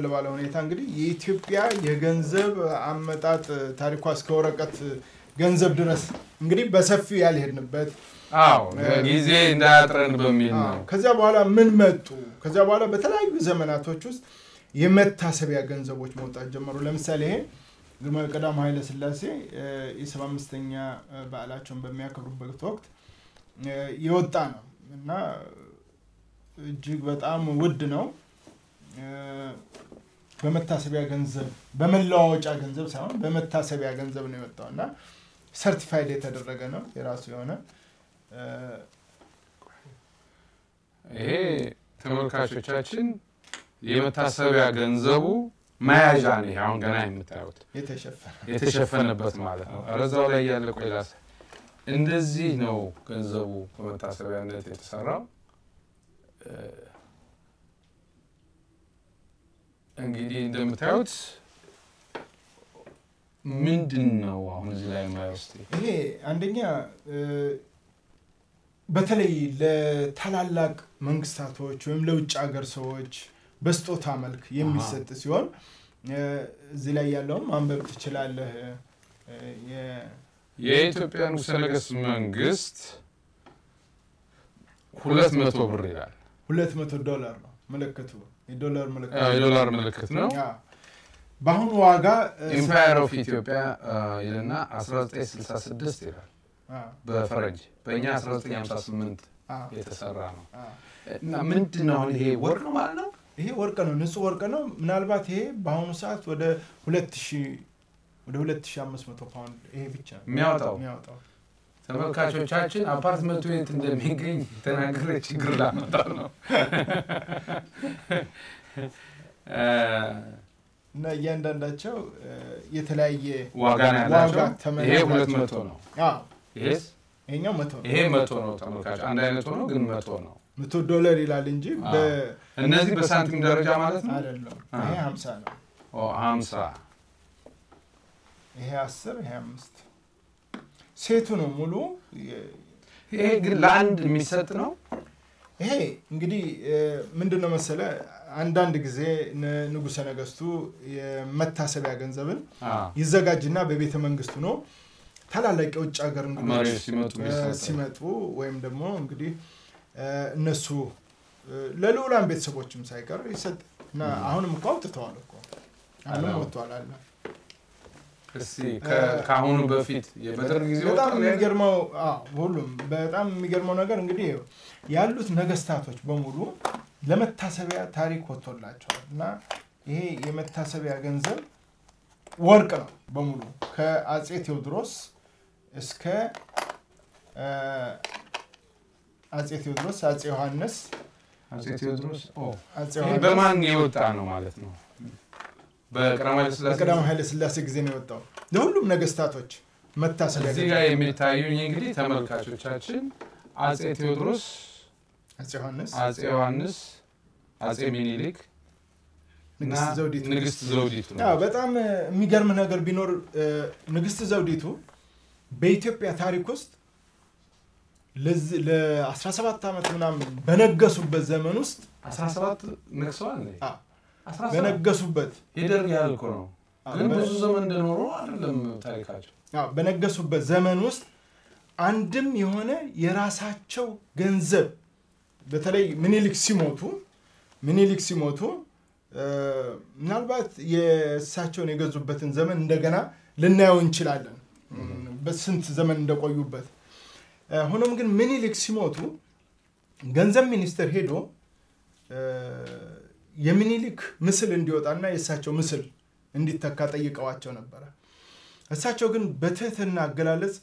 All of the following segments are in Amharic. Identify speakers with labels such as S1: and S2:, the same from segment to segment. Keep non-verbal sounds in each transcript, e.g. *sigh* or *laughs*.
S1: ጠቅለል ባለ ሁኔታ እንግዲህ የኢትዮጵያ የገንዘብ አመጣጥ ታሪኳ እስከ ወረቀት ገንዘብ ድረስ እንግዲህ በሰፊው ያልሄድንበት
S2: አዎ ጊዜ እንዳያጥረን በሚል ነው።
S1: ከዚያ በኋላ ምን መጡ? ከዚያ በኋላ በተለያዩ ዘመናቶች ውስጥ የመታሰቢያ ገንዘቦች መውጣት ጀመሩ። ለምሳሌ ይሄ ግርማዊ ቀዳማዊ ኃይለ ሥላሴ የሰባ አምስተኛ በዓላቸውን በሚያከብሩበት ወቅት የወጣ ነው እና እጅግ በጣም ውድ ነው። በመታሰቢያ ገንዘብ በመለዋወጫ ገንዘብ ሳይሆን በመታሰቢያ ገንዘብ ነው የወጣው እና certified የተደረገ ነው የራሱ የሆነ
S2: ይሄ ተመልካቾቻችን የመታሰቢያ ገንዘቡ መያዣ ነው። አሁን ገና የምታዩት
S1: የተሸፈነ
S2: የተሸፈነበት ማለት ነው። እዛው ላይ ያለ ቆይ እንደዚህ ነው ገንዘቡ በመታሰቢያነት የተሰራው። እንግዲህ እንደምታዩት ምንድን ነው አሁን እዚህ ላይ
S1: ይሄ አንደኛ በተለይ ለታላላቅ መንግስታቶች ወይም ለውጭ ሀገር ሰዎች በስጦታ መልክ የሚሰጥ ሲሆን እዚህ ላይ ያለውን ማንበብ ትችላለህ።
S2: የኢትዮጵያ ንጉሠ ነገሥት መንግስት ሁለት መቶ ብር ይላል።
S1: ሁለት መቶ ዶላር ነው ምልክቱ፣ የዶላር ምልክት
S2: የዶላር ምልክት ነው።
S1: በአሁኑ ዋጋ
S2: Empire of Ethiopia ይልና 1966 ይላል በፈረንጅ በእኛ 1958
S1: አ፣
S2: የተሰራ ነው። እና ምንድን ነው አሁን ይሄ ወርቅ ነው ማለት ነው?
S1: ይሄ ወርቅ ነው፣ ንጹህ ወርቅ ነው። ምናልባት ይሄ በአሁኑ ሰዓት ወደ ሁለት ሺህ ወደ ሁለት ሺህ አምስት መቶ ፓውንድ ይሄ ብቻ
S2: የሚያወጣው ተመልካቾቻችን አፓርትመንቱ የት እንደሚገኝ ተናግሬ ችግር ላመጣ ነው።
S1: እና እያንዳንዳቸው የተለያየ
S2: ዋጋ
S1: ተመን
S2: ይሄ ሁለት መቶ ነው።
S1: ይሄኛው መቶ ነው።
S2: ይሄ መቶ ነው። ተመልካች አንድ አይነት ሆኖ ግን መቶ ነው።
S1: መቶ ዶላር ይላል እንጂ
S2: እነዚህ በሳንቲም ደረጃ ማለት ነው።
S1: አይደለም። ይሄ ሀምሳ ነው።
S2: ኦ ሀምሳ
S1: ይሄ አስር ይሄ አምስት ሴቱ ነው ሙሉ
S2: ይሄ ግን ለአንድ የሚሰጥ ነው።
S1: ይሄ እንግዲህ ምንድን ነው መሰለ አንዳንድ ጊዜ ን- ንጉሠ ነገስቱ የመታሰቢያ ገንዘብን ይዘጋጅና በቤተ መንግስቱ ነው። ታላላቅ የውጭ ሀገር እንግዶች
S2: ሲመጡ
S1: ወይም ደግሞ እንግዲህ እነሱ ለልዑላን ቤተሰቦችም ሳይቀር ይሰጥ። እና አሁንም እኮ አውጥተዋል እኮ። አሁንም ወጥቷል አለ
S2: ከአሁኑ በፊት የበደርግ ጊዜ
S1: በጣም የሚገርመው አዎ፣ ሁሉም በጣም የሚገርመው ነገር እንግዲህ ያሉት ነገስታቶች በሙሉ ለመታሰቢያ ታሪክ ወጥቶላቸዋል እና ይሄ የመታሰቢያ ገንዘብ ወርቅ ነው በሙሉ ከአጼ ቴዎድሮስ እስከ አጼ ቴዎድሮስ አጼ ዮሐንስ
S2: አጼ ቴዎድሮስ በማን የወጣ ነው ማለት ነው? በቀዳማዊ ኃይለ ሥላሴ
S1: ጊዜ ነው የወጣው ለሁሉም ነገስታቶች መታሰቢያ
S2: እዚህ ጋር የሚታዩኝ እንግዲህ ተመልካቾቻችን አጼ ቴዎድሮስ፣
S1: አጼ ዮሐንስ
S2: አጼ ዮሐንስ፣ አጼ ሚኒሊክ
S1: ንግስት ዘውዲቱ። በጣም የሚገርም ነገር ቢኖር ንግስት ዘውዲቱ በኢትዮጵያ ታሪክ ውስጥ ለዚህ ለ17 ዓመት ምናምን በነገሱበት ዘመን ውስጥ
S2: 17 ነግሰዋል። እንዴ?
S1: አዎ፣
S2: 17
S1: በነገሱበት
S2: የደርግ ያህል እኮ ነው። ግን ብዙ ዘመን እንደኖሩ አይደለም ታሪካቸው።
S1: አዎ፣ በነገሱበት ዘመን ውስጥ አንድም የሆነ የራሳቸው ገንዘብ በተለይ ምኒልክ ሲሞቱ ምኒልክ ሲሞቱ ምናልባት የእሳቸውን የገዙበትን ዘመን እንደገና ልናየው እንችላለን በስንት ዘመን እንደቆዩበት ሆኖም ግን ምኒልክ ሲሞቱ ገንዘብ ሚኒስቴር ሄዶ የሚኒሊክ ምስል እንዲወጣና የእሳቸው ምስል እንዲተካ ጠይቀዋቸው ነበረ። እሳቸው ግን በትህትና አገላለጽ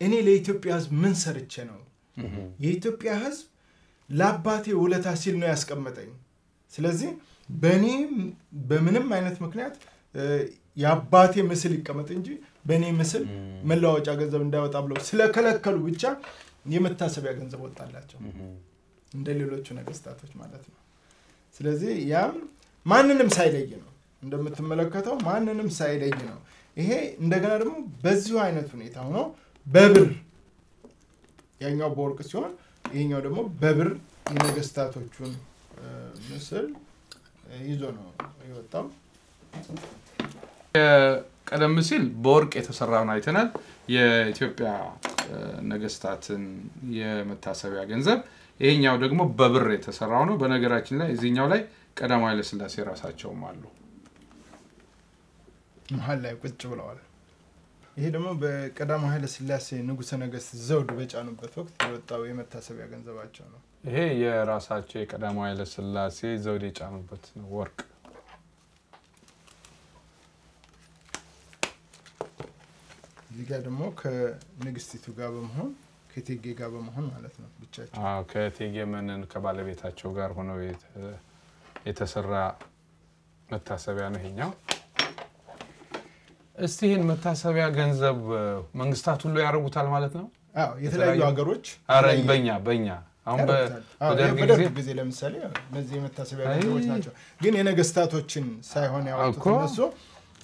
S1: እኔ ለኢትዮጵያ ሕዝብ ምን ሰርቼ ነው? የኢትዮጵያ ሕዝብ ለአባቴ ውለታ ሲል ነው ያስቀመጠኝ። ስለዚህ በእኔ በምንም አይነት ምክንያት የአባቴ ምስል ይቀመጥ እንጂ በእኔ ምስል መለዋወጫ ገንዘብ እንዳይወጣ ብለው ስለከለከሉ ብቻ የመታሰቢያ ገንዘብ ወጣላቸው እንደ ሌሎቹ ነገስታቶች ማለት ነው። ስለዚህ ያም ማንንም ሳይለይ ነው እንደምትመለከተው ማንንም ሳይለይ ነው። ይሄ እንደገና ደግሞ በዚሁ አይነት ሁኔታ ሆኖ በብር ያኛው በወርቅ ሲሆን ይሄኛው ደግሞ በብር የነገስታቶቹን ምስል ይዞ ነው የወጣው።
S2: ቀደም ሲል በወርቅ የተሰራውን አይተናል። የኢትዮጵያ ነገስታትን የመታሰቢያ ገንዘብ። ይሄኛው ደግሞ በብር የተሰራው ነው። በነገራችን ላይ እዚህኛው ላይ ቀዳማዊ ኃይለሥላሴ ራሳቸውም አሉ።
S1: መሀል ላይ ቁጭ ብለዋል። ይሄ ደግሞ በቀዳማዊ ኃይለ ሥላሴ ንጉሠ ነገሥት ዘውድ በጫኑበት ወቅት የወጣው የመታሰቢያ ገንዘባቸው ነው።
S2: ይሄ የራሳቸው የቀዳማዊ ኃይለሥላሴ ዘውድ የጫኑበት ነው ወርቅ።
S1: እዚህ ጋር ደግሞ ከንግስቲቱ ጋር በመሆን ከቴጌ ጋር በመሆን ማለት ነው ብቻቸው
S2: አዎ፣ ከእቴጌ መነን ከባለቤታቸው ጋር ሆነው የተ- የተሰራ መታሰቢያ ነው ይሄኛው። እስቲ ይህን መታሰቢያ ገንዘብ መንግስታት ሁሉ ያደርጉታል ማለት ነው?
S1: አዎ የተለያዩ ሀገሮች
S2: በኛ በኛ አሁን በደርግ ጊዜ
S1: ለምሳሌ እነዚህ የመታሰቢያ ገንዘቦች ናቸው። ግን የነገስታቶችን ሳይሆን ያወጡት እነሱ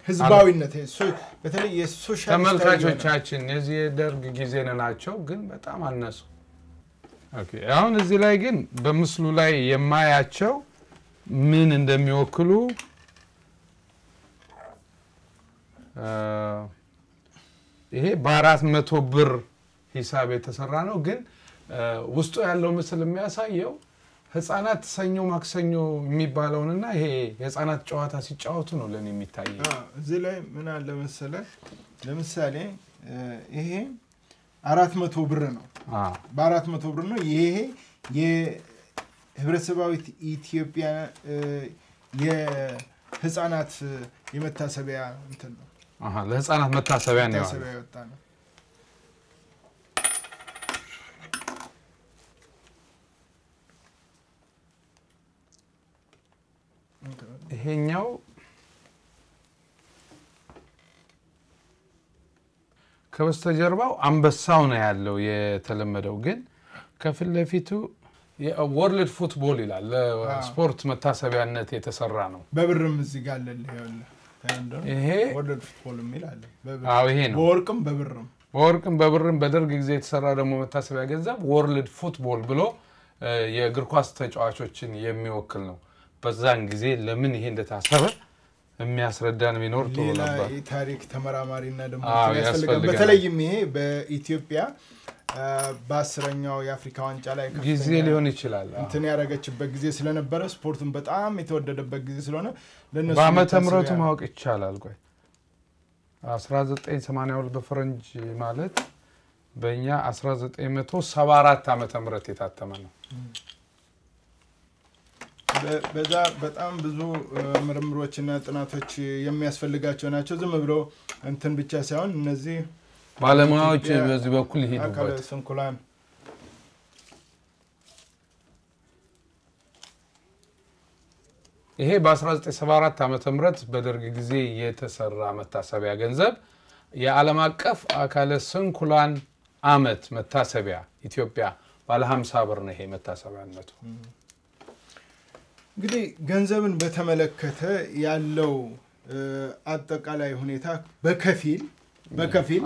S1: ህዝባዊነት በተለይ የሶሻል
S2: ተመልካቾቻችን የዚህ የደርግ ጊዜ ናቸው፣ ግን በጣም አነሱ። አሁን እዚህ ላይ ግን በምስሉ ላይ የማያቸው ምን እንደሚወክሉ ይሄ በአራት መቶ ብር ሂሳብ የተሰራ ነው። ግን ውስጡ ያለው ምስል የሚያሳየው ህጻናት ሰኞ ማክሰኞ የሚባለውንና ይሄ የህጻናት ጨዋታ ሲጫወቱ ነው ለእኔ የሚታየኝ።
S1: እዚህ ላይ ምን አለ መሰለህ፣ ለምሳሌ ይሄ አራት መቶ ብር ነው።
S2: አዎ።
S1: በአራት መቶ ብር ነው። ይሄ የህብረተሰባዊት ኢትዮጵያ የህፃናት የመታሰቢያ እንትን ነው
S2: ለህፃናት መታሰቢያ ነው
S1: የወጣ ነው።
S2: ይሄኛው ከበስተጀርባው አንበሳው ነው ያለው የተለመደው፣ ግን ከፊት ለፊቱ World Football ይላል። ለስፖርት መታሰቢያነት የተሰራ ነው።
S1: በብርም እዚህ ጋር አለልህ ይኸውልህ፣ ታየው እንደሆነ
S2: ይሄ
S1: World Football የሚል አለ። በብር
S2: አዎ ይሄ ነው።
S1: በወርቅም በብርም
S2: በወርቅም በብርም በደርግ ጊዜ የተሰራ ደግሞ መታሰቢያ ገንዘብ World Football ብሎ የእግር ኳስ ተጫዋቾችን የሚወክል ነው። በዛን ጊዜ ለምን ይሄ እንደታሰበ የሚያስረዳን ቢኖር ጥሩ ነበር።
S1: የታሪክ ተመራማሪና ደግሞ ያስፈልጋል። በተለይም ይሄ በኢትዮጵያ በአስረኛው የአፍሪካ ዋንጫ ላይ
S2: ጊዜ ሊሆን ይችላል።
S1: እንትን ያደረገችበት ጊዜ ስለነበረ ስፖርቱን በጣም የተወደደበት ጊዜ ስለሆነ ለእነሱ
S2: በዓመተ ምሕረቱ ማወቅ ይቻላል። ቆይ 1982 በፈረንጅ ማለት በእኛ 1974 ዓመተ ምህረት የታተመ ነው።
S1: በዛ በጣም ብዙ ምርምሮችና ጥናቶች የሚያስፈልጋቸው ናቸው። ዝም ብሎ እንትን ብቻ ሳይሆን እነዚህ
S2: ባለሙያዎች በዚህ በኩል ይሄዱበት።
S1: ስንኩላን
S2: ይሄ በ1974 ዓመተ ምህረት በደርግ ጊዜ የተሰራ መታሰቢያ ገንዘብ የዓለም አቀፍ አካለ ስንኩላን አመት መታሰቢያ ኢትዮጵያ ባለ 50 ብር ነው። ይሄ መታሰቢያነቱ
S1: እንግዲህ ገንዘብን በተመለከተ ያለው አጠቃላይ ሁኔታ በከፊል በከፊል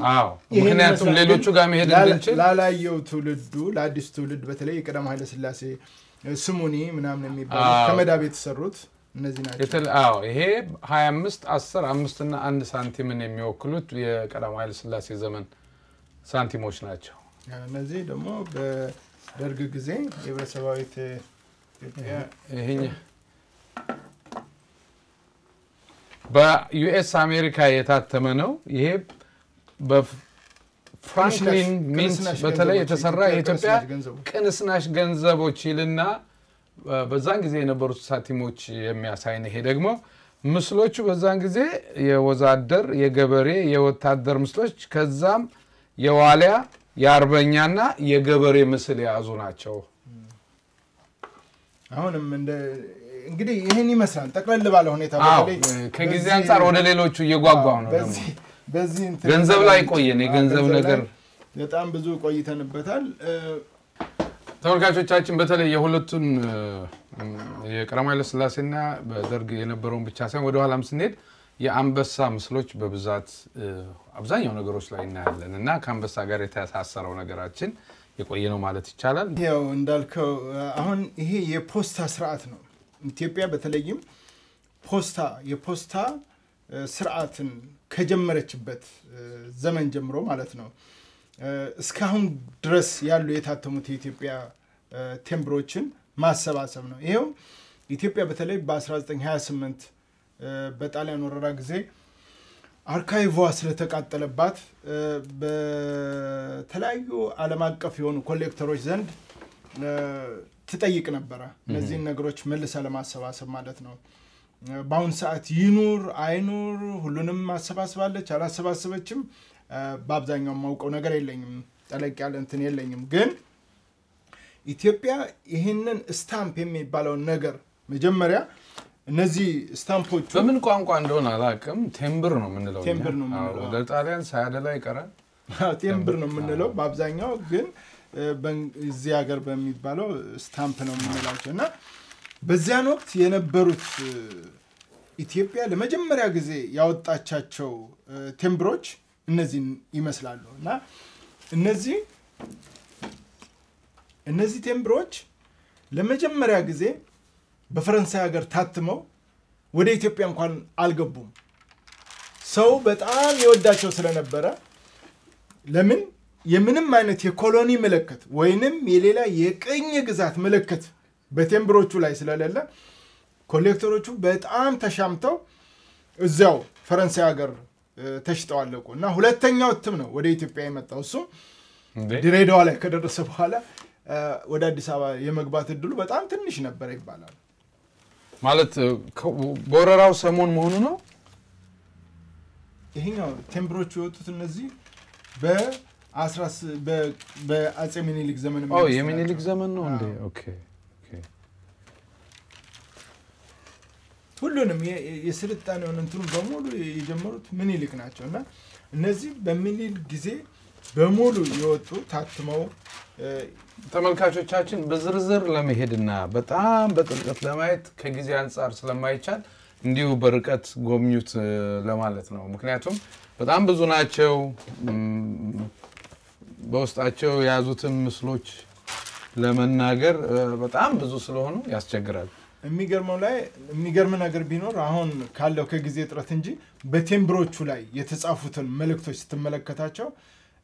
S2: ምክንያቱም ሌሎቹ ጋር መሄድ እንድንችል
S1: ላላየው ትውልዱ ለአዲስ ትውልድ በተለይ የቀዳማዊ ኃይለሥላሴ ስሙኒ ምናምን የሚባሉ ከመዳብ የተሰሩት እነዚህ ናቸው።
S2: የተለ- አዎ ይሄ 25 10 5 እና አንድ ሳንቲምን የሚወክሉት የቀዳማዊ ኃይለ ሥላሴ ዘመን ሳንቲሞች ናቸው።
S1: እነዚህ ደግሞ በደርግ ጊዜ የህብረተሰባዊት
S2: ይሄኛ በዩኤስ አሜሪካ የታተመ ነው። ይሄ በ Franklin
S1: Mint
S2: በተለይ የተሰራ
S1: የኢትዮጵያ ቅንስናሽ ገንዘቦች።
S2: ይልና በዛን ጊዜ የነበሩት ሳንቲሞች የሚያሳይ ነው። ይሄ ደግሞ ምስሎቹ በዛን ጊዜ የወዛደር፣ የገበሬ፣ የወታደር ምስሎች ከዛም የዋሊያ የአርበኛና የገበሬ ምስል የያዙ ናቸው።
S1: አሁንም እንደ እንግዲህ ይህን ይመስላል ጠቅለል ባለ ሁኔታ
S2: ከጊዜ አንጻር ወደ ሌሎቹ እየጓጓው ነው።
S1: በዚህ
S2: ገንዘብ ላይ ቆየን። የገንዘብ ነገር
S1: በጣም ብዙ ቆይተንበታል።
S2: ተመልካቾቻችን በተለይ የሁለቱን የቀዳማዊ ኃይለ ሥላሴና በደርግ የነበረውን ብቻ ሳይሆን ወደ ኋላም ስንሄድ የአንበሳ ምስሎች በብዛት አብዛኛው ነገሮች ላይ እናያለን እና ከአንበሳ ጋር የተሳሰረው ነገራችን የቆየ ነው ማለት ይቻላል።
S1: ያው እንዳልከው አሁን ይሄ የፖስታ ስርዓት ነው። ኢትዮጵያ በተለይም ፖስታ የፖስታ ስርዓትን ከጀመረችበት ዘመን ጀምሮ ማለት ነው እስካሁን ድረስ ያሉ የታተሙት የኢትዮጵያ ቴምብሮችን ማሰባሰብ ነው። ይኸው ኢትዮጵያ በተለይ በ1928 እ፣ በጣሊያን ወረራ ጊዜ አርካይቫ ስለተቃጠለባት በተለያዩ ዓለም አቀፍ የሆኑ ኮሌክተሮች ዘንድ ትጠይቅ ነበረ። እነዚህን ነገሮች መልሳ ለማሰባሰብ ማለት ነው። በአሁን ሰዓት ይኑር አይኑር ሁሉንም አሰባስባለች አላሰባሰበችም፣ በአብዛኛው የማውቀው ነገር የለኝም። ጠለቅ ያለ እንትን የለኝም። ግን ኢትዮጵያ ይህንን stamp የሚባለውን ነገር መጀመሪያ እነዚህ stamp ኦቹ
S2: በምን ቋንቋ እንደሆነ አላውቅም። ቴምብር ነው የምንለው
S1: ቴምብር ነው የምንለው።
S2: ወደ ጣሊያን ሳያደላ ይቀራል።
S1: ቴምብር ነው የምንለው በአብዛኛው ግን እዚህ ሀገር በሚባለው stamp ነው የምንላቸው እና በዚያን ወቅት የነበሩት ኢትዮጵያ ለመጀመሪያ ጊዜ ያወጣቻቸው ቴምብሮች እነዚህን ይመስላሉ እና እነዚህ እነዚህ ቴምብሮች ለመጀመሪያ ጊዜ በፈረንሳይ ሀገር ታትመው ወደ ኢትዮጵያ እንኳን አልገቡም። ሰው በጣም የወዳቸው ስለነበረ ለምን የምንም አይነት የኮሎኒ ምልክት ወይንም የሌላ የቅኝ ግዛት ምልክት በቴምብሮቹ ላይ ስለሌለ ኮሌክተሮቹ በጣም ተሻምተው እዚያው ፈረንሳይ ሀገር ተሽጠው አለቁ እና ሁለተኛው እትም ነው ወደ ኢትዮጵያ የመጣው እሱም ድሬዳዋ ላይ ከደረሰ በኋላ ወደ አዲስ አበባ የመግባት እድሉ በጣም ትንሽ ነበረ ይባላል።
S2: ማለት በወረራው ሰሞን መሆኑ ነው።
S1: ይሄኛው ቴምብሮቹ የወጡት እነዚህ በአጼ ሚኒሊክ ዘመን
S2: የሚኒሊክ ዘመን ነው እንዴ? okay okay።
S1: ሁሉንም የስልጣኔውን እንትኑ በሙሉ የጀመሩት ምኒልክ ናቸው እና እነዚህ በምኒልክ ጊዜ በሙሉ የወጡ ታትመው
S2: ተመልካቾቻችን በዝርዝር ለመሄድና በጣም በጥልቀት ለማየት ከጊዜ አንጻር ስለማይቻል እንዲሁ በርቀት ጎብኙት ለማለት ነው። ምክንያቱም በጣም ብዙ ናቸው። በውስጣቸው የያዙትን ምስሎች ለመናገር በጣም ብዙ ስለሆኑ ያስቸግራል።
S1: የሚገርመው ላይ የሚገርም ነገር ቢኖር አሁን ካለው ከጊዜ እጥረት እንጂ በቴምብሮቹ ላይ የተጻፉትን መልእክቶች ስትመለከታቸው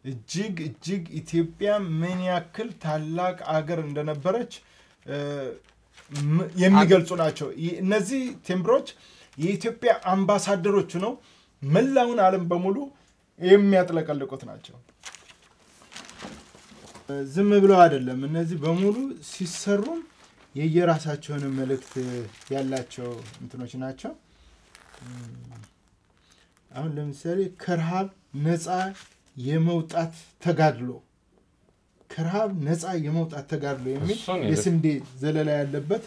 S1: እጅግ እጅግ ኢትዮጵያ ምን ያክል ታላቅ አገር እንደነበረች የሚገልጹ ናቸው። እነዚህ ቴምብሮች የኢትዮጵያ አምባሳደሮቹ ነው መላውን ዓለም በሙሉ የሚያጥለቀልቁት ናቸው። ዝም ብለው አይደለም። እነዚህ በሙሉ ሲሰሩም የየራሳቸውን መልእክት ያላቸው እንትኖች ናቸው። አሁን ለምሳሌ ከረሃብ ነፃ የመውጣት ተጋድሎ ከረሃብ ነፃ የመውጣት ተጋድሎ የሚል የስንዴ ዘለላ ያለበት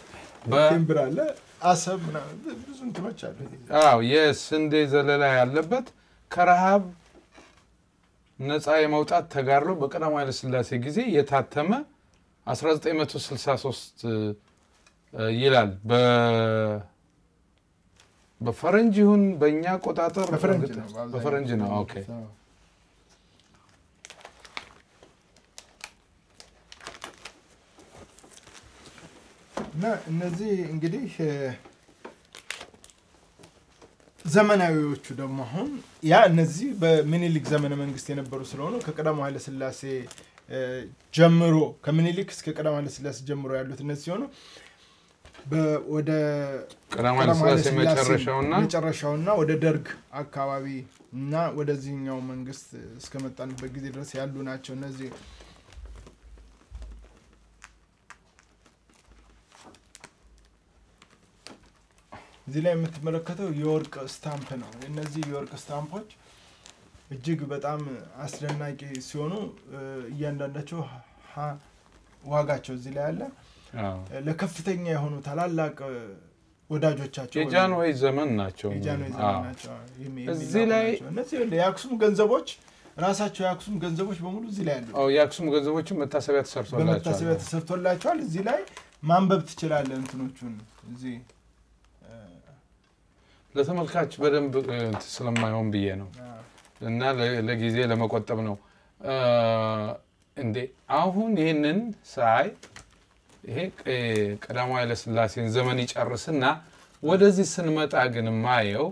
S1: ቴምብር አለ። አሰብ ምናምን ብዙ እንትኖች አሉ።
S2: አዎ የስንዴ ዘለላ ያለበት ከረሃብ ነፃ የመውጣት ተጋድሎ በቀዳማዊ ኃይለ ሥላሴ ጊዜ የታተመ 1963 እ፣ ይላል። በ- በፈረንጅ ይሁን በእኛ አቆጣጠር
S1: በፈረንጅ ነው።
S2: በፈረንጅ ነው።
S1: okay እና እነዚህ እንግዲህ ዘመናዊዎቹ ደግሞ አሁን ያ እነዚህ በምኒልክ ዘመነ መንግስት የነበሩ ስለሆኑ ከቀዳማዊ ኃይለ ሥላሴ እ፣ ጀምሮ ከምኒልክ እስከ ቀዳማዊ ኃይለ ሥላሴ ጀምሮ ያሉት እነዚህ ሲሆኑ ወደ
S2: ቀዳማዊ መጨረሻውና
S1: ወደ ደርግ አካባቢ እና ወደዚህኛው መንግስት እስከመጣንበት ጊዜ ድረስ ያሉ ናቸው እነዚህ እዚህ ላይ የምትመለከተው የወርቅ ስታምፕ ነው። እነዚህ የወርቅ ስታምፖች እጅግ በጣም አስደናቂ ሲሆኑ እያንዳንዳቸው ሀ- ዋጋቸው እዚህ ላይ አለ።
S2: አዎ።
S1: ለከፍተኛ የሆኑ ታላላቅ ወዳጆቻቸው
S2: የጃንሆይ ዘመን ናቸው። እዚህ ላይ-
S1: እነዚህ የአክሱም ገንዘቦች ራሳቸው የአክሱም ገንዘቦች በሙሉ እዚህ ላይ አሉ።
S2: የአክሱም ገንዘቦችም መታሰቢያ ተሰርቶላቸዋል።
S1: በመታሰቢያ ተሰርቶላቸዋል። እዚህ ላይ ማንበብ ትችላለህ። እንትኖቹን እዚህ
S2: ለተመልካች በደንብ ስለማይሆን ብዬ ነው እና ለጊዜ ለመቆጠብ ነው። እንዴ አሁን ይህንን ሳይ ይሄ ቀዳማዊ ኃይለ ሥላሴን ዘመን ይጨርስና ወደዚህ ስንመጣ ግን ማየው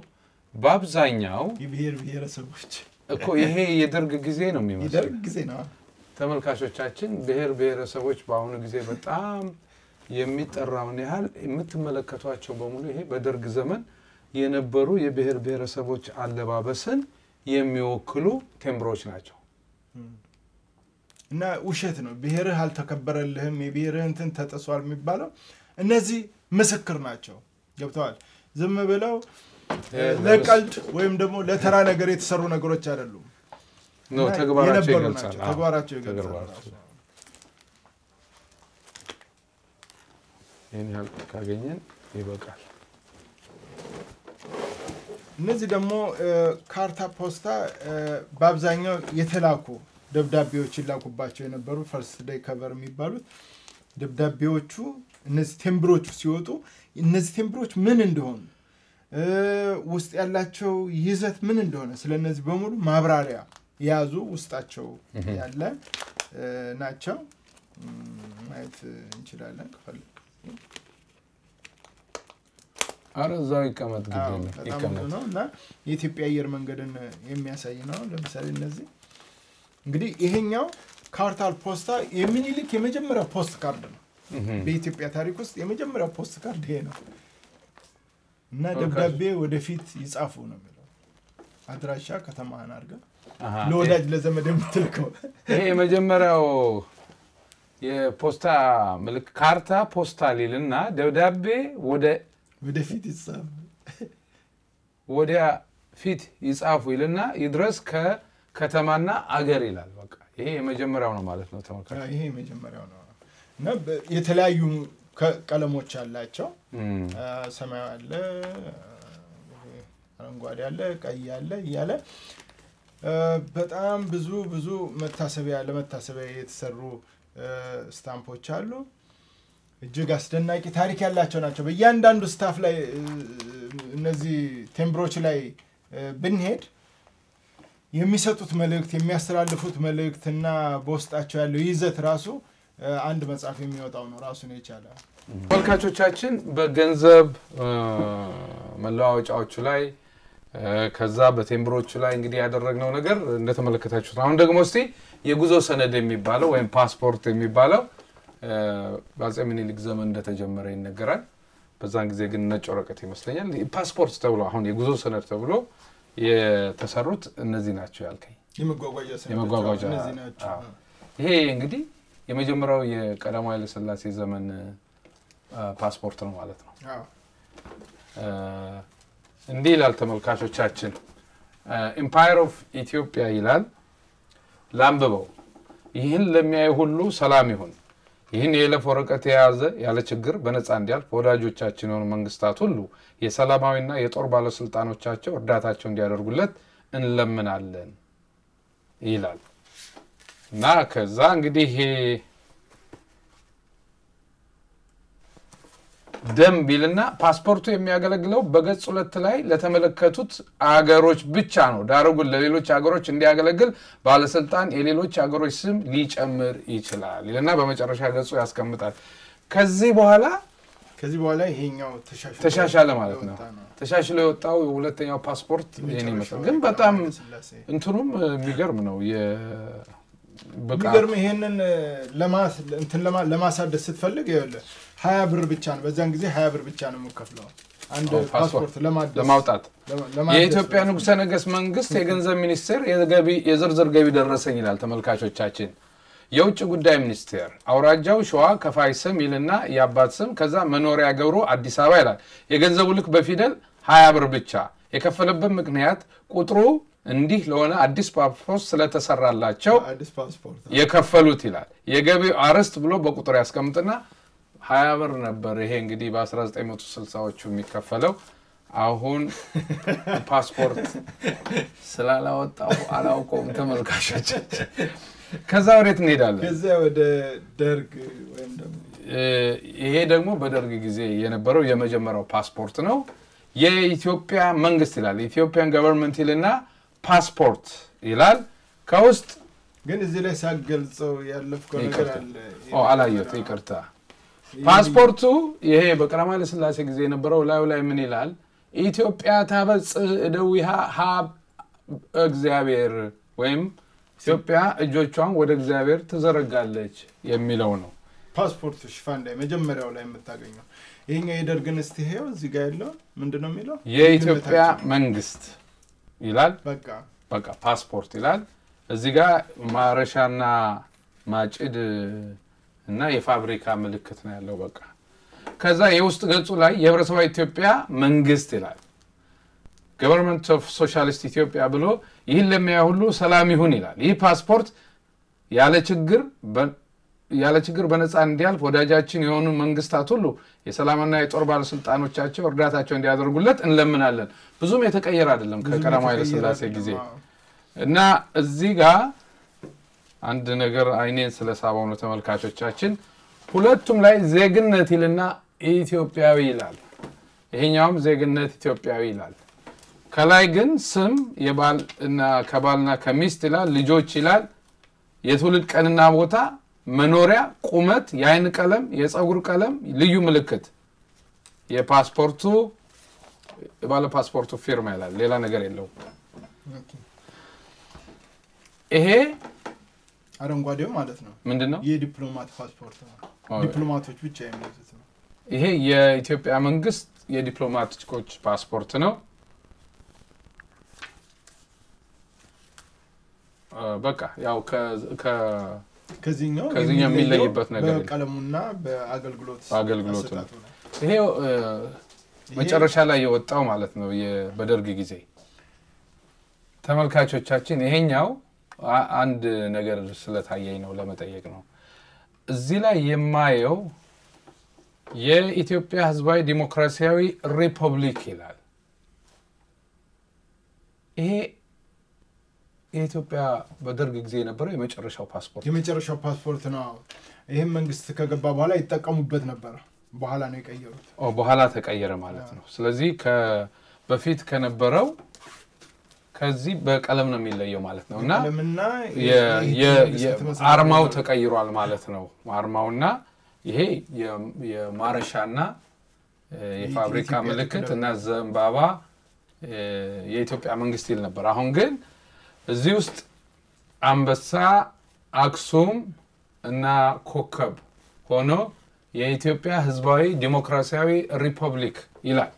S2: በአብዛኛው
S1: የብሔር ብሔረሰቦች
S2: እኮ ይሄ የደርግ ጊዜ ነው የሚመስለው።
S1: የደርግ ጊዜ ነው።
S2: ተመልካቾቻችን ብሔር ብሔረሰቦች በአሁኑ ጊዜ በጣም የሚጠራውን ያህል የምትመለከቷቸው በሙሉ ይሄ በደርግ ዘመን የነበሩ የብሔር ብሔረሰቦች አለባበስን የሚወክሉ ቴምብሮች ናቸው።
S1: እና ውሸት ነው። ብሔርህ አልተከበረልህም፣ የብሔርህ እንትን ተጥሷል የሚባለው እነዚህ ምስክር ናቸው። ገብተዋል። ዝም ብለው ለቀልድ ወይም ደግሞ ለተራ ነገር የተሰሩ ነገሮች አይደሉም።
S2: ተግባራቸው ይገልጻል።
S1: ናቸው።
S2: አዎ፣
S1: ተግባራቸው ይገልጻል
S2: ተግባራቸው።
S1: ራሱ።
S2: ይህን ያህል ካገኘን ይበቃል።
S1: እነዚህ ደግሞ ካርታ ፖስታ በአብዛኛው የተላኩ ደብዳቤዎች ይላኩባቸው የነበሩ first day cover የሚባሉት ደብዳቤዎቹ እነዚህ ቴምብሮቹ ሲወጡ እነዚህ ቴምብሮች ምን እንደሆኑ ውስጥ ያላቸው ይዘት ምን እንደሆነ ስለ እነዚህ በሙሉ ማብራሪያ የያዙ ውስጣቸው ያለ ናቸው። ማየት እንችላለን ከፈለግ
S2: አረ እዛው ይቀመጥ
S1: ነው እና የኢትዮጵያ አየር መንገድን የሚያሳይ ነው። ለምሳሌ እነዚህ እንግዲህ ይሄኛው ካርታ ፖስታ የሚኒሊክ የመጀመሪያው post card ነው። በኢትዮጵያ ታሪክ ውስጥ የመጀመሪያው post card ይሄ ነው። እና ደብዳቤ ወደፊት ይጻፉ ነው የሚለው። አድራሻ ከተማህን አድርገህ ለወዳጅ ለዘመድ የምትልከው።
S2: ይሄ የመጀመሪያው የፖስታ ምልክ ካርታ ፖስታ ሊልና ደብዳቤ ወደ
S1: ወደፊት ይጻፍ
S2: ወዲያ ፊት ይጻፉ ይልና ይድረስ ከከተማና አገር ይላል። በቃ ይሄ የመጀመሪያው ነው ማለት ነው ተመልካች።
S1: ይሄ የመጀመሪያው ነው እና የተለያዩ ቀለሞች አላቸው። ሰማያዊ አለ፣ አረንጓዴ አለ፣ ቀይ አለ እያለ በጣም ብዙ ብዙ መታሰቢያ ለመታሰቢያ የተሰሩ stamp ኦች አሉ። እጅግ አስደናቂ ታሪክ ያላቸው ናቸው። በእያንዳንዱ stamp ላይ እነዚህ ቴምብሮች ላይ ብንሄድ የሚሰጡት መልእክት የሚያስተላልፉት መልእክት እና በውስጣቸው ያለው ይዘት ራሱ አንድ መጽሐፍ የሚወጣው ነው ራሱን የቻለ
S2: ተመልካቾቻችን በገንዘብ መለዋወጫዎቹ ላይ ከዛ በቴምብሮቹ ላይ እንግዲህ ያደረግነው ነገር እንደተመለከታችሁት አሁን ደግሞ እስቲ የጉዞ ሰነድ የሚባለው ወይም ፓስፖርት የሚባለው እ፣ በአፄ ምኒልክ ዘመን እንደተጀመረ ይነገራል። በዛን ጊዜ ግን ነጭ ወረቀት ይመስለኛል። ፓስፖርት ተብሎ አሁን የጉዞ ሰነድ ተብሎ የተሰሩት እነዚህ ናቸው ያልከኝ።
S1: የመጓጓዣ
S2: ይሄ እንግዲህ የመጀመሪያው የቀዳማዊ ኃይለ ሥላሴ ዘመን ፓስፖርት ነው ማለት ነው። እንዲህ ይላል ተመልካቾቻችን፣ Empire of Ethiopia ይላል። ላንብበው። ይህን ለሚያይ ሁሉ ሰላም ይሁን። ይህን የይለፍ ወረቀት የያዘ ያለ ችግር በነፃ እንዲያልፍ ወዳጆቻችን የሆኑ መንግስታት ሁሉ የሰላማዊና የጦር ባለስልጣኖቻቸው እርዳታቸው እንዲያደርጉለት እንለምናለን ይላል እና ከዛ እንግዲህ ደንብ ይልና ፓስፖርቱ የሚያገለግለው በገጽ ሁለት ላይ ለተመለከቱት አገሮች ብቻ ነው። ዳሩ ግን ለሌሎች አገሮች እንዲያገለግል ባለስልጣን የሌሎች አገሮች ስም ሊጨምር ይችላል ይልና በመጨረሻ ገጹ ያስቀምጣል። ከዚህ በኋላ
S1: ከዚህ በኋላ ይሄኛው
S2: ተሻሻለ ማለት ነው። ተሻሽሎ የወጣው የሁለተኛው ፓስፖርት ይህን ይመስላል። ግን በጣም እንትኑም የሚገርም ነው።
S1: የሚገርም ይሄንን ለማሳደስ ስትፈልግ ይኸውልህ ሀያ ብር ብቻ ነው። በዛን ጊዜ ሀያ ብር ብቻ ነው የምከፍለው አንድ
S2: ፓስፖርት ለማውጣት የኢትዮጵያ ንጉሠ ነገሥት መንግስት የገንዘብ ሚኒስቴር የገቢ የዝርዝር ገቢ ደረሰኝ ይላል። ተመልካቾቻችን የውጭ ጉዳይ ሚኒስቴር አውራጃው ሸዋ ከፋይ ስም ይልና የአባት ስም ከዛ መኖሪያ ገብሮ አዲስ አበባ ይላል። የገንዘቡ ልክ በፊደል ሀያ ብር ብቻ የከፈለበት ምክንያት ቁጥሩ እንዲህ ለሆነ አዲስ ፓስፖርት ስለተሰራላቸው የከፈሉት ይላል። የገቢው አርዕስት ብሎ በቁጥር ያስቀምጥና ሀያ ብር ነበር። ይሄ እንግዲህ በ1960ዎቹ የሚከፈለው አሁን ፓስፖርት ስላላወጣው አላውቀውም። ተመልካቾች ከዛ ወዴት እንሄዳለን?
S1: ከዚያ ወደ ደርግ ወይም ደግሞ
S2: ይሄ ደግሞ በደርግ ጊዜ የነበረው የመጀመሪያው ፓስፖርት ነው። የኢትዮጵያ መንግስት ይላል። Ethiopian government ይልና ፓስፖርት ይላል። ከውስጥ
S1: ግን እዚህ ላይ ሳገልጸው ያለፍከው ነገር
S2: ይቅርታ።
S1: አለ።
S2: ኦ፣ አላየሁት፣ ይቅርታ። ፓስፖርቱ ይሄ በቀዳማዊ ኃይለ ሥላሴ ጊዜ የነበረው ላዩ ላይ ምን ይላል? ኢትዮጵያ ታበጽሕ እደዊሃ ሀብ እግዚአብሔር ወይም ኢትዮጵያ እጆቿን ወደ እግዚአብሔር ትዘረጋለች የሚለው ነው።
S1: ፓስፖርቱ ሽፋን ላይ መጀመሪያው ላይ የምታገኘው ይሄኛው የደርግን እስቲ እዚህ ጋር ያለው ምንድን ነው የሚለው?
S2: የኢትዮጵያ መንግስት ይላል።
S1: በቃ
S2: በቃ ፓስፖርት ይላል። እዚህ ጋር ማረሻና ማጭድ እና የፋብሪካ ምልክት ነው ያለው። በቃ ከዛ የውስጥ ገጹ ላይ የህብረተሰባዊ ኢትዮጵያ መንግስት ይላል። Government of Socialist Ethiopia ብሎ ይህን ለሚያይ ሁሉ ሰላም ይሁን ይላል። ይህ ፓስፖርት ያለ ችግር ያለ ችግር በነፃ እንዲያልፍ ወዳጃችን የሆኑ መንግስታት ሁሉ የሰላምና የጦር ባለስልጣኖቻቸው እርዳታቸው እንዲያደርጉለት እንለምናለን። ብዙም የተቀየረ አይደለም ከቀዳማዊ ኃይለ ሥላሴ ጊዜ እና እዚህ ጋር አንድ ነገር አይኔን ስለሳበው ነው ተመልካቾቻችን። ሁለቱም ላይ ዜግነት ይልና ኢትዮጵያዊ ይላል። ይሄኛውም ዜግነት ኢትዮጵያዊ ይላል። ከላይ ግን ስም ከባልና ከሚስት ይላል፣ ልጆች ይላል፣ የትውልድ ቀንና ቦታ፣ መኖሪያ፣ ቁመት፣ የአይን ቀለም፣ የፀጉር ቀለም፣ ልዩ ምልክት፣ የፓስፖርቱ የባለ ፓስፖርቱ ፊርማ ይላል። ሌላ ነገር የለውም። ይሄ
S1: አረንጓዴው ማለት ነው
S2: ምንድን ነው?
S1: የዲፕሎማት ፓስፖርት ነው። ዲፕሎማቶች ብቻ የሚይዙት ነው።
S2: ይሄ የኢትዮጵያ መንግስት የዲፕሎማቶች ፓስፖርት ነው። በቃ ያው ከ-
S1: ከዚህኛው
S2: ከዚህኛው የሚለይበት ነገር
S1: በቀለሙና በአገልግሎት
S2: በአገልግሎቱ ነው።
S1: አሰጣጡ ነው።
S2: ይሄ እ፣ መጨረሻ ላይ የወጣው ማለት ነው በደርግ ጊዜ ተመልካቾቻችን፣ ይሄኛው አንድ ነገር ስለታየኝ ነው ለመጠየቅ ነው። እዚህ ላይ የማየው የኢትዮጵያ ሕዝባዊ ዲሞክራሲያዊ ሪፐብሊክ ይላል። ይሄ የኢትዮጵያ በደርግ ጊዜ የነበረው የመጨረሻው ፓስፖርት
S1: የመጨረሻው ፓስፖርት ነው። ይህም መንግስት ከገባ በኋላ ይጠቀሙበት ነበረ። በኋላ ነው የቀየሩት።
S2: ኦ፣ በኋላ ተቀየረ ማለት ነው። ስለዚህ በፊት ከነበረው ከዚህ በቀለም ነው የሚለየው ማለት ነው እና አርማው ተቀይሯል ማለት ነው። አርማውና ይሄ የማረሻና የፋብሪካ ምልክት እና ዘንባባ የኢትዮጵያ መንግስት ይል ነበር። አሁን ግን እዚህ ውስጥ አንበሳ፣ አክሱም እና ኮከብ ሆኖ የኢትዮጵያ ህዝባዊ ዲሞክራሲያዊ ሪፐብሊክ ይላል።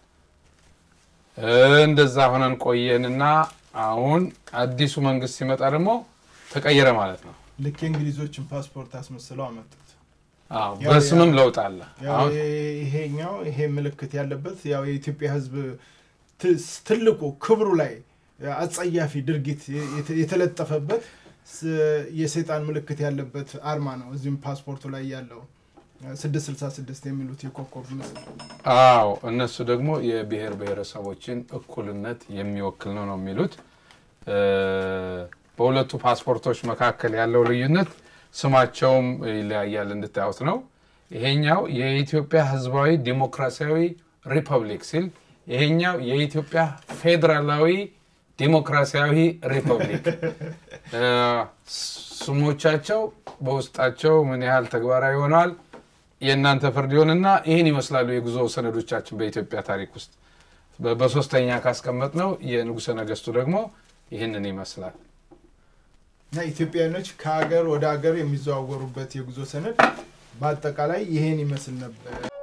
S2: እንደዛ ሆነን ቆየንና አሁን አዲሱ መንግስት ሲመጣ ደግሞ ተቀየረ ማለት ነው።
S1: ልክ የእንግሊዞችን ፓስፖርት አስመስለው አመጡት።
S2: በስምም ለውጥ አለ።
S1: ይሄኛው ይሄ ምልክት ያለበት ያው የኢትዮጵያ ህዝብ ትልቁ ክብሩ ላይ አጸያፊ ድርጊት የተ- የተለጠፈበት የሰይጣን ምልክት ያለበት አርማ ነው። እዚህም ፓስፖርቱ ላይ ያለው 666 የሚሉት የኮከብ ምስል
S2: አዎ እነሱ ደግሞ የብሔር ብሔረሰቦችን እኩልነት የሚወክል ነው ነው የሚሉት። በሁለቱ ፓስፖርቶች መካከል ያለው ልዩነት ስማቸውም ይለያያል እንድታዩት ነው። ይሄኛው የኢትዮጵያ ህዝባዊ ዲሞክራሲያዊ ሪፐብሊክ ሲል፣ ይሄኛው የኢትዮጵያ ፌዴራላዊ ዲሞክራሲያዊ ሪፐብሊክ *laughs* ስሞቻቸው በውስጣቸው ምን ያህል ተግባራዊ ሆነዋል የእናንተ ፍርድ ይሆንና ይህን ይመስላሉ የጉዞ ሰነዶቻችን በኢትዮጵያ ታሪክ ውስጥ። በሶስተኛ ካስቀመጥ ነው የንጉሠ ነገስቱ ደግሞ ይህንን ይመስላል።
S1: እና ኢትዮጵያውያኖች ከሀገር ወደ ሀገር የሚዘዋወሩበት የጉዞ ሰነድ በአጠቃላይ ይሄን ይመስል ነበር።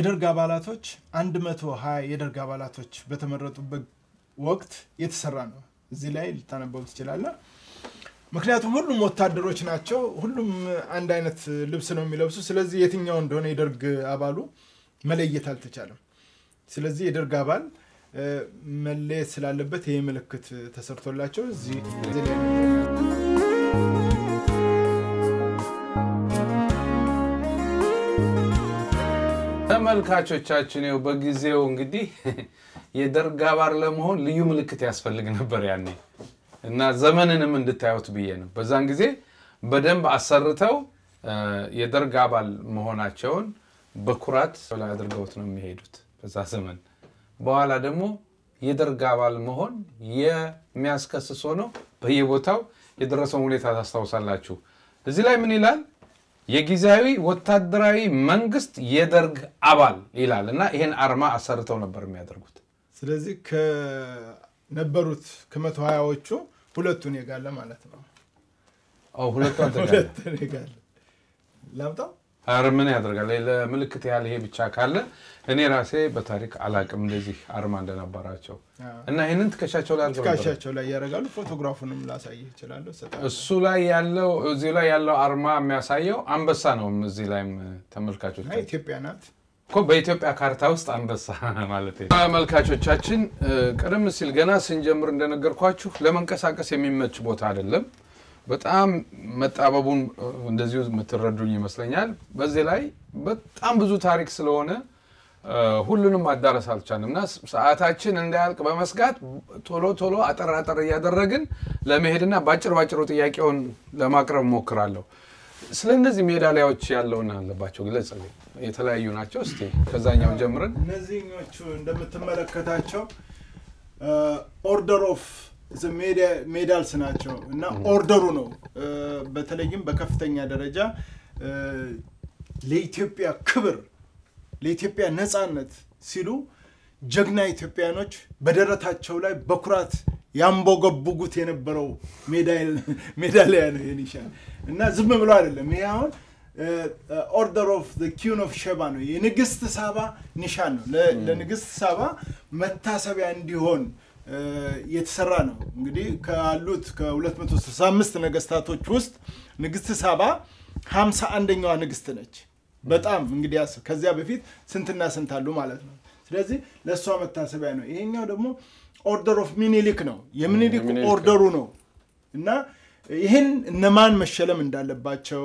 S1: የደርግ አባላቶች 120 የደርግ አባላቶች በተመረጡበት ወቅት የተሰራ ነው። እዚህ ላይ ልታነበው ትችላለህ። ምክንያቱም ሁሉም ወታደሮች ናቸው። ሁሉም አንድ አይነት ልብስ ነው የሚለብሱ። ስለዚህ የትኛው እንደሆነ የደርግ አባሉ መለየት አልተቻለም። ስለዚህ የደርግ አባል መለየት ስላለበት ይህ ምልክት ተሰርቶላቸው እዚህ ላይ
S2: ተመልካቾቻችን ይኸው በጊዜው እንግዲህ *laughs* የደርግ አባል ለመሆን ልዩ ምልክት ያስፈልግ ነበር ያኔ እና ዘመንንም እንድታዩት ብዬ ነው። በዛን ጊዜ በደንብ አሰርተው የደርግ አባል መሆናቸውን በኩራት ላይ አድርገውት ነው የሚሄዱት በዛ ዘመን። በኋላ ደግሞ የደርግ አባል መሆን የሚያስከስስ ሆኖ በየቦታው የደረሰውን ሁኔታ ታስታውሳላችሁ። እዚህ ላይ ምን ይላል? የጊዜያዊ ወታደራዊ መንግስት የደርግ አባል ይላል እና ይሄን አርማ አሰርተው ነበር የሚያደርጉት።
S1: ስለዚህ ከነበሩት ከመቶ ሀያዎቹ ሁለቱን የጋለ ማለት ነው።
S2: ሁለቱ
S1: ላምጣው።
S2: ምን ያደርጋል? ለምልክት ያህል ይሄ ብቻ ካለ እኔ ራሴ በታሪክ አላቅም እንደዚህ አርማ እንደነበራቸው እና ይህንን ትከሻቸው ላይ
S1: ትከሻቸው ላይ ያደርጋሉ። ፎቶግራፉንም ላሳይህ እችላለሁ።
S2: እሱ ላይ ያለው እዚህ ላይ ያለው አርማ የሚያሳየው አንበሳ ነው። እዚህ ላይም ተመልካቾች
S1: አይ ኢትዮጵያ ናት።
S2: እኮ በኢትዮጵያ ካርታ ውስጥ አንበሳ *laughs* ማለት ነው። ተመልካቾቻችን ቀደም ሲል ገና ስንጀምር እንደነገርኳችሁ ለመንቀሳቀስ የሚመች ቦታ አይደለም። በጣም መጣበቡን እንደዚሁ የምትረዱኝ ይመስለኛል። በዚህ ላይ በጣም ብዙ ታሪክ ስለሆነ ሁሉንም ማዳረስ አልቻልም እና ሰዓታችን እንዳያልቅ በመስጋት ቶሎ ቶሎ አጠር አጠር እያደረግን ለመሄድና ባጭር ባጭሩ ጥያቄውን ለማቅረብ እሞክራለሁ። ስለ እነዚህ ሜዳሊያዎች ያለውን አለባቸው ግለጽልኝ። የተለያዩ ናቸው። እስቲ ከዛኛው ጀምረን
S1: እነዚህኞቹ እንደምትመለከታቸው order of medals ናቸው እና order ኡ ነው በተለይም በከፍተኛ ደረጃ ለኢትዮጵያ ክብር ለኢትዮጵያ ነፃነት ሲሉ ጀግና ኢትዮጵያኖች በደረታቸው ላይ በኩራት ያንቦገቦጉት የነበረው *laughs* ሜዳሊያ ነው የኒሻን እና ዝም ብሎ አይደለም። ይሄ አሁን Order of Queen of Sheba ነው የንግስት ሳባ ኒሻን ነው። ለንግስት ሳባ መታሰቢያ እንዲሆን የተሰራ ነው። እንግዲህ ካሉት ከ265 ነገስታቶች ውስጥ ንግስት ሳባ 51ኛዋ ንግስት ነች። በጣም እንግዲህ ከዚያ በፊት ስንትና ስንት አሉ ማለት ነው። ስለዚህ ለእሷ መታሰቢያ ነው። ይሄኛው ደግሞ Order of ሚኒሊክ ነው። የሚኒሊክ
S2: order
S1: ኡ ነው እና ይህን እነማን መሸለም እንዳለባቸው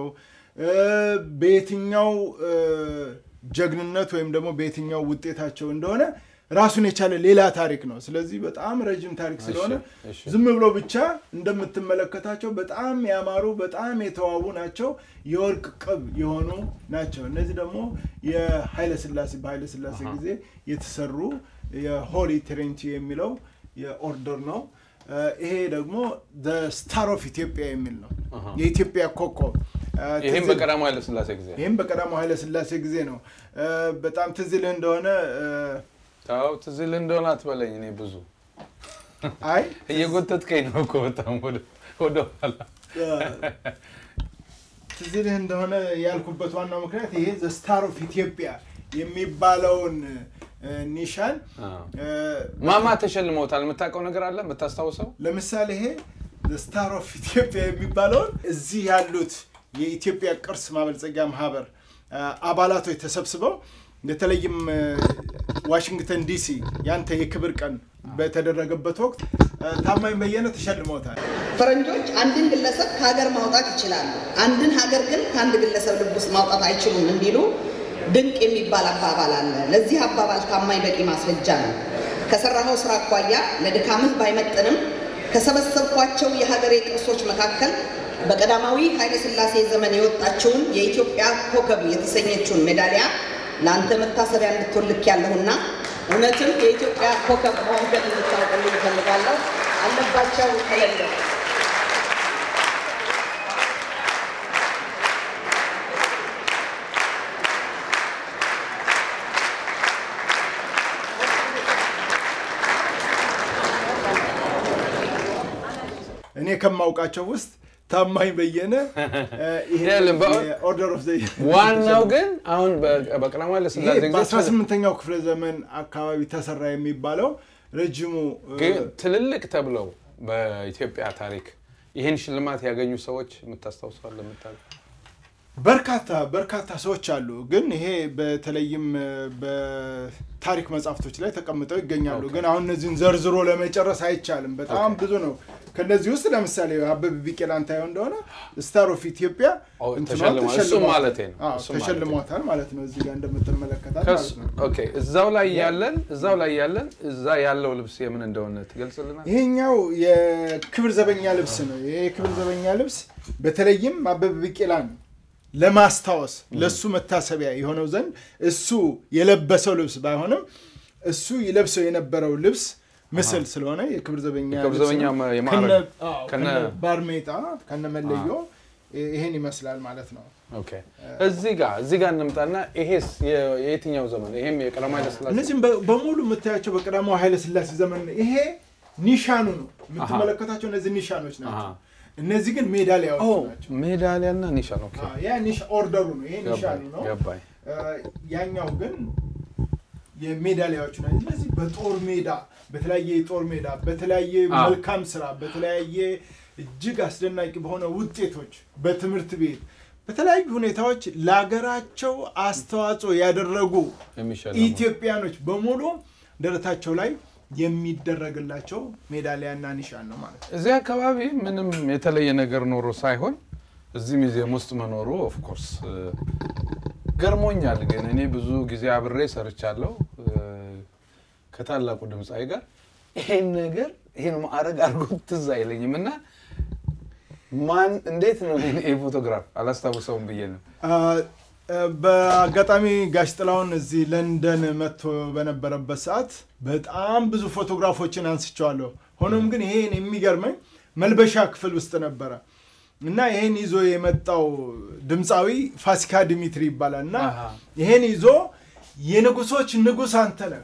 S1: በየትኛው ጀግንነት ወይም ደግሞ በየትኛው ውጤታቸው እንደሆነ ራሱን የቻለ ሌላ ታሪክ ነው። ስለዚህ በጣም ረጅም ታሪክ ስለሆነ ዝም ብሎ ብቻ እንደምትመለከታቸው በጣም ያማሩ በጣም የተዋቡ ናቸው። የወርቅ ቅብ የሆኑ ናቸው። እነዚህ ደግሞ የኃይለ ሥላሴ በኃይለ ሥላሴ ጊዜ የተሰሩ የ Holy Trinity የሚለው የ order ነው። ይሄ ደግሞ Star of Ethiopia የሚል ነው። የኢትዮጵያ ኮከብ
S2: ይህም
S1: ትዝ-
S2: በቀዳማዊ ኃይለ ሥላሴ ጊዜ
S1: ይህም በቀዳማዊ ኃይለ ሥላሴ ጊዜ ነው። በጣም ትዝ እንደሆነ
S2: ታው ትዝ ይልህ እንደሆነ አትበለኝ። እኔ ብዙ
S1: አይ
S2: እየጎተትከኝ ነው እኮ በጣም ወደ ኋላ።
S1: ትዝ ይልህ እንደሆነ ያልኩበት ዋናው ምክንያት ይሄ The Star of Ethiopia የሚባለውን ኒሻን
S2: አዎ። ማማ ተሸልመውታል። የምታውቀው ነገር አለ የምታስታውሰው?
S1: ለምሳሌ ይሄ The Star of Ethiopia የሚባለውን እዚህ ያሉት የኢትዮጵያ ቅርስ ማበልጸጊያ ማህበር አባላቶች ተሰብስበው በተለይም ዋሽንግተን ዲሲ ያንተ የክብር ቀን በተደረገበት ወቅት ታማኝ በየነ ተሸልመውታል።
S3: ፈረንጆች አንድን ግለሰብ ከሀገር ማውጣት ይችላሉ፣ አንድን ሀገር ግን ከአንድ ግለሰብ ልብ ውስጥ ማውጣት አይችሉም እንዲሉ ድንቅ የሚባል አባባል አለ። ለዚህ አባባል ታማኝ በቂ ማስረጃ ነው። ከሰራኸው ስራ አኳያ ለድካምህ ባይመጥንም ከሰበሰብኳቸው የሀገሬ ቅርሶች መካከል በቀዳማዊ ኃይለ ሥላሴ ዘመን የወጣችውን የኢትዮጵያ ኮከብ የተሰኘችውን ሜዳሊያ ለአንተ መታሰቢያ እንድትሆን ልክ ያለሁና እውነትም የኢትዮጵያ ኮከብ መሆንከን እንድታውቅልኝ እፈልጋለሁ። አለባቸው ተለለ
S1: እኔ ከማውቃቸው ውስጥ ታማኝ በየነ
S2: የ
S1: Order of the-
S2: ዋናው ግን አሁን በቀዳማዊ ኃይለ ሥላሴ ጊዜ
S1: በ18ኛው ክፍለ ዘመን አካባቢ ተሰራ የሚባለው ረጅሙ
S2: ትልልቅ ተብለው በኢትዮጵያ ታሪክ ይህን ሽልማት ያገኙ ሰዎች የምታስታውሰዋል? የምታውቀው?
S1: በርካታ በርካታ ሰዎች አሉ። ግን ይሄ በተለይም በታሪክ መጽሐፍቶች ላይ ተቀምጠው ይገኛሉ። ግን አሁን እነዚህን ዘርዝሮ ለመጨረስ አይቻልም። በጣም ብዙ ነው። ከነዚህ ውስጥ ለምሳሌ አበበ ቢቂላን ታየው እንደሆነ Star
S2: of Ethiopia
S1: ተሸልሟታል። ማለት ነው። እዚህ ጋር እንደምትመለከታት
S2: እዛው ላይ ያለን እዛው ላይ ያለን እዛ ያለው ልብስ የምን እንደሆነ ትገልጽልናል?
S1: ይሄኛው የክብር ዘበኛ ልብስ ነው። ይሄ የክብር ዘበኛ ልብስ በተለይም አበበ ቢቂላን ለማስታወስ ለሱ መታሰቢያ የሆነው ዘንድ እሱ የለበሰው ልብስ ባይሆንም እሱ ይለብሰው የነበረው ልብስ ምስል ስለሆነ የክብር ዘበኛ ከነ- ባርሜጣ ከነ መለዮ ይሄን ይመስላል ማለት ነው።
S2: Okay እዚህ ጋር እዚህ ጋር እንምጣና ይሄስ የየትኛው ዘመን? ይሄም የቀዳማዊ ኃይለ ሥላሴ
S1: እነዚህም በሙሉ የምታያቸው በቀዳማዊ ኃይለ ሥላሴ ዘመን ይሄ ኒሻኑ ነው የምትመለከታቸው እነዚህ ኒሻኖች ናቸው። እነዚህ ግን ሜዳሊያዎች ናቸው።
S2: ሜዳሊያና ኒሻን።
S1: order ኡ ነው። ይሄ ኒሻኑ ነው። ያኛው ግን የሜዳሊያዎች ናቸው። እነዚህ በጦር ሜዳ በተለያየ የጦር ሜዳ በተለያየ መልካም ስራ በተለያየ እጅግ አስደናቂ በሆነ ውጤቶች በትምህርት ቤት በተለያዩ ሁኔታዎች ለሀገራቸው አስተዋጽኦ ያደረጉ ኢትዮጵያኖች በሙሉ ደረታቸው ላይ የሚደረግላቸው ሜዳሊያና ኒሻን ነው ማለት ነው።
S2: እዚህ አካባቢ ምንም የተለየ ነገር ኖሮ ሳይሆን እዚህ ሙዚየም ውስጥ መኖሩ of course ገርሞኛል። ግን እኔ ብዙ ጊዜ አብሬ ሰርቻለሁ ከታላቁ ድምፃዊ ጋር ይሄን ነገር ይሄን ማዕረግ አድርጎ ትዝ አይለኝም እና ማን እንዴት ነው ይሄ ፎቶግራፍ አላስታውሰውም ብዬ ነው።
S1: በአጋጣሚ ጋሽ ጥላሁን እዚህ ለንደን መጥቶ በነበረበት ሰዓት በጣም ብዙ ፎቶግራፎችን አንስቸዋለሁ። ሆኖም ግን ይሄን የሚገርመኝ መልበሻ ክፍል ውስጥ ነበረ እና ይሄን ይዞ የመጣው ድምፃዊ ፋሲካ ዲሚትሪ ይባላል። እና ይሄን ይዞ የንጉሶች ንጉስ አንተ ነህ፣